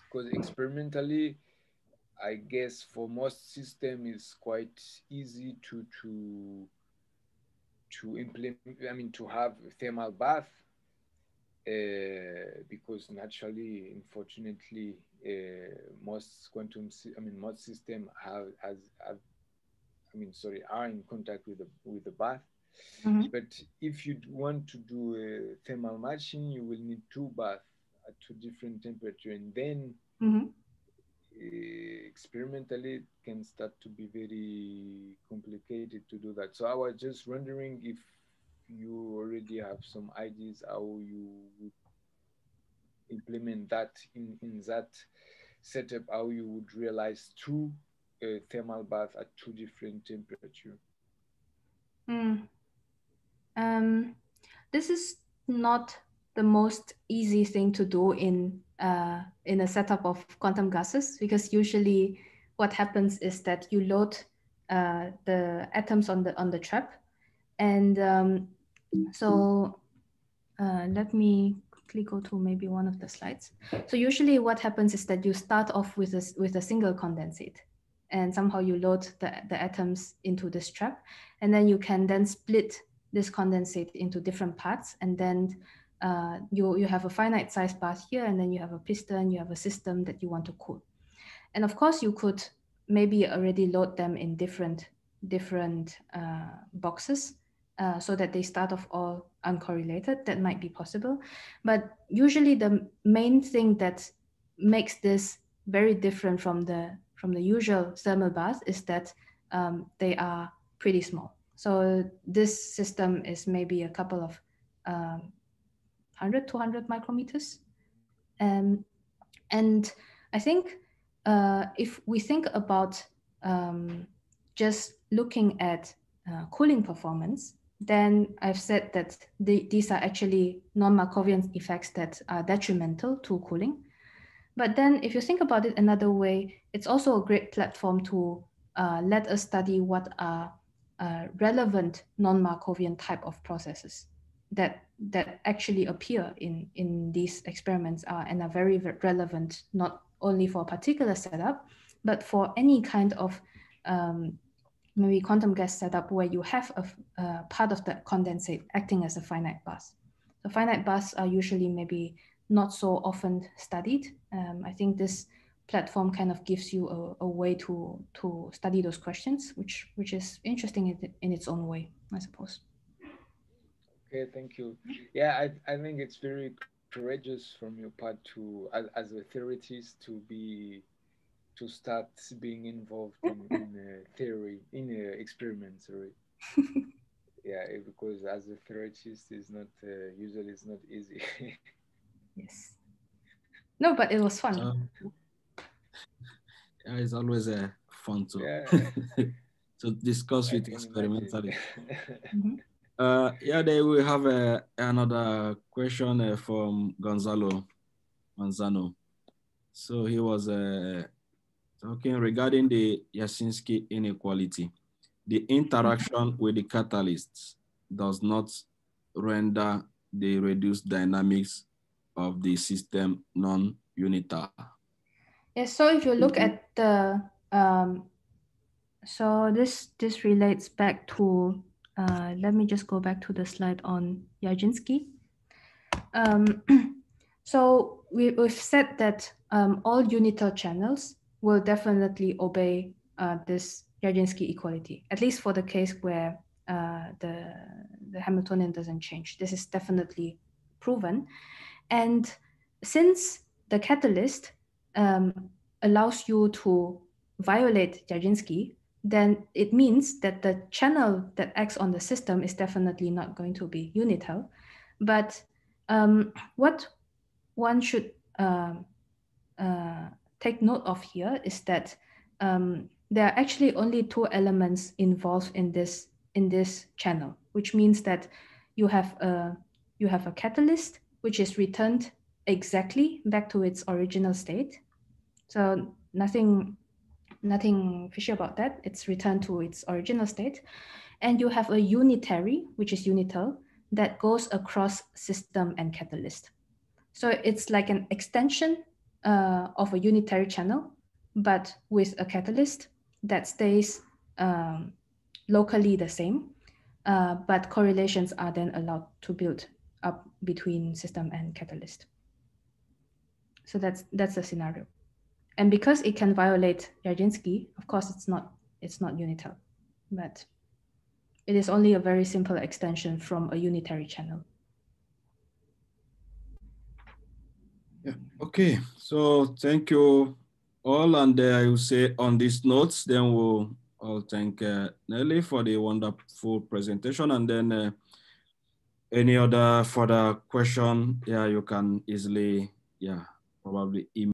C: because um, experimentally, I guess for most system it's quite easy to to to implement. I mean, to have thermal bath uh, because naturally, unfortunately, uh, most quantum, I mean, most system have has have, I mean, sorry, are in contact with the with the bath. Mm-hmm. But if you want to do a thermal matching, you will need two baths at two different temperature, and then mm-hmm. uh, experimentally it can start to be very complicated to do that. So I was just wondering if you already have some ideas how you would implement that in, in that setup, how you would realize two uh, thermal baths at two different temperature.
A: Mm. Um, this is not the most easy thing to do in uh, in a setup of quantum gases because usually what happens is that you load uh, the atoms on the on the trap and um, so uh, let me quickly go to maybe one of the slides. So usually what happens is that you start off with a, with a single condensate and somehow you load the, the atoms into this trap and then you can then split this condensate into different parts and then uh, you, you have a finite size bath here and then you have a piston, you have a system that you want to cool. And of course you could maybe already load them in different, different uh, boxes uh, so that they start off all uncorrelated. That might be possible. But usually the main thing that makes this very different from the from the usual thermal bath is that um, they are pretty small. So this system is maybe a couple of um, 100, 200 micrometers. Um, and I think uh, if we think about um, just looking at uh, cooling performance, then I've said that the, these are actually non-Markovian effects that are detrimental to cooling. But then if you think about it another way, it's also a great platform to uh, let us study what are uh, relevant non-Markovian type of processes that that actually appear in, in these experiments are and are very relevant, not only for a particular setup, but for any kind of um, maybe quantum gas setup where you have a, a part of the condensate acting as a finite bath. The finite baths are usually maybe not so often studied. Um, I think this platform kind of gives you a, a, way to to study those questions, which which is interesting in, in its own way, I suppose.
C: Okay, thank you. Yeah, I, I think it's very courageous from your part to as, as a theoretist to be to start being involved in, in uh, theory, in uh, experiments, sorry. yeah, eh, because as a theoretist is not, uh, usually it's not easy.
A: yes. No, but it was fun.
B: Um, yeah, it's always uh, fun to, yeah. to discuss with experimentally. Uh, yeah, they will have another question uh, from Gonzalo Manzano. So he was uh, talking regarding the Jarzynski inequality. The interaction with the catalysts does not render the reduced dynamics of the system non-unital.
A: Yes, so if you look at the, um, so this, this relates back to, uh, let me just go back to the slide on Jarzynski. Um, so we, we've said that um, all unital channels will definitely obey uh, this Jarzynski equality, at least for the case where uh, the, the Hamiltonian doesn't change. This is definitely proven. And since the catalyst um, allows you to violate Jarzynski, then it means that the channel that acts on the system is definitely not going to be unital. But um, what one should uh, uh, take note of here is that um, there are actually only two elements involved in this in this channel, which means that you have a you have a catalyst which is returned exactly back to its original state. So nothing nothing fishy about that. It's returned to its original state. And you have a unitary, which is unital, that goes across system and catalyst. So it's like an extension uh, of a unitary channel, but with a catalyst that stays um, locally the same, uh, but correlations are then allowed to build up between system and catalyst. So that's that's the scenario. And because it can violate Jarzynski, of course it's not it's not unital, but it is only a very simple extension from a unitary channel.
B: Yeah. Okay. So thank you all. And uh, I will say on these notes, then we'll all thank uh, Nelly for the wonderful presentation. And then uh, any other further question, yeah, you can easily, yeah, probably email.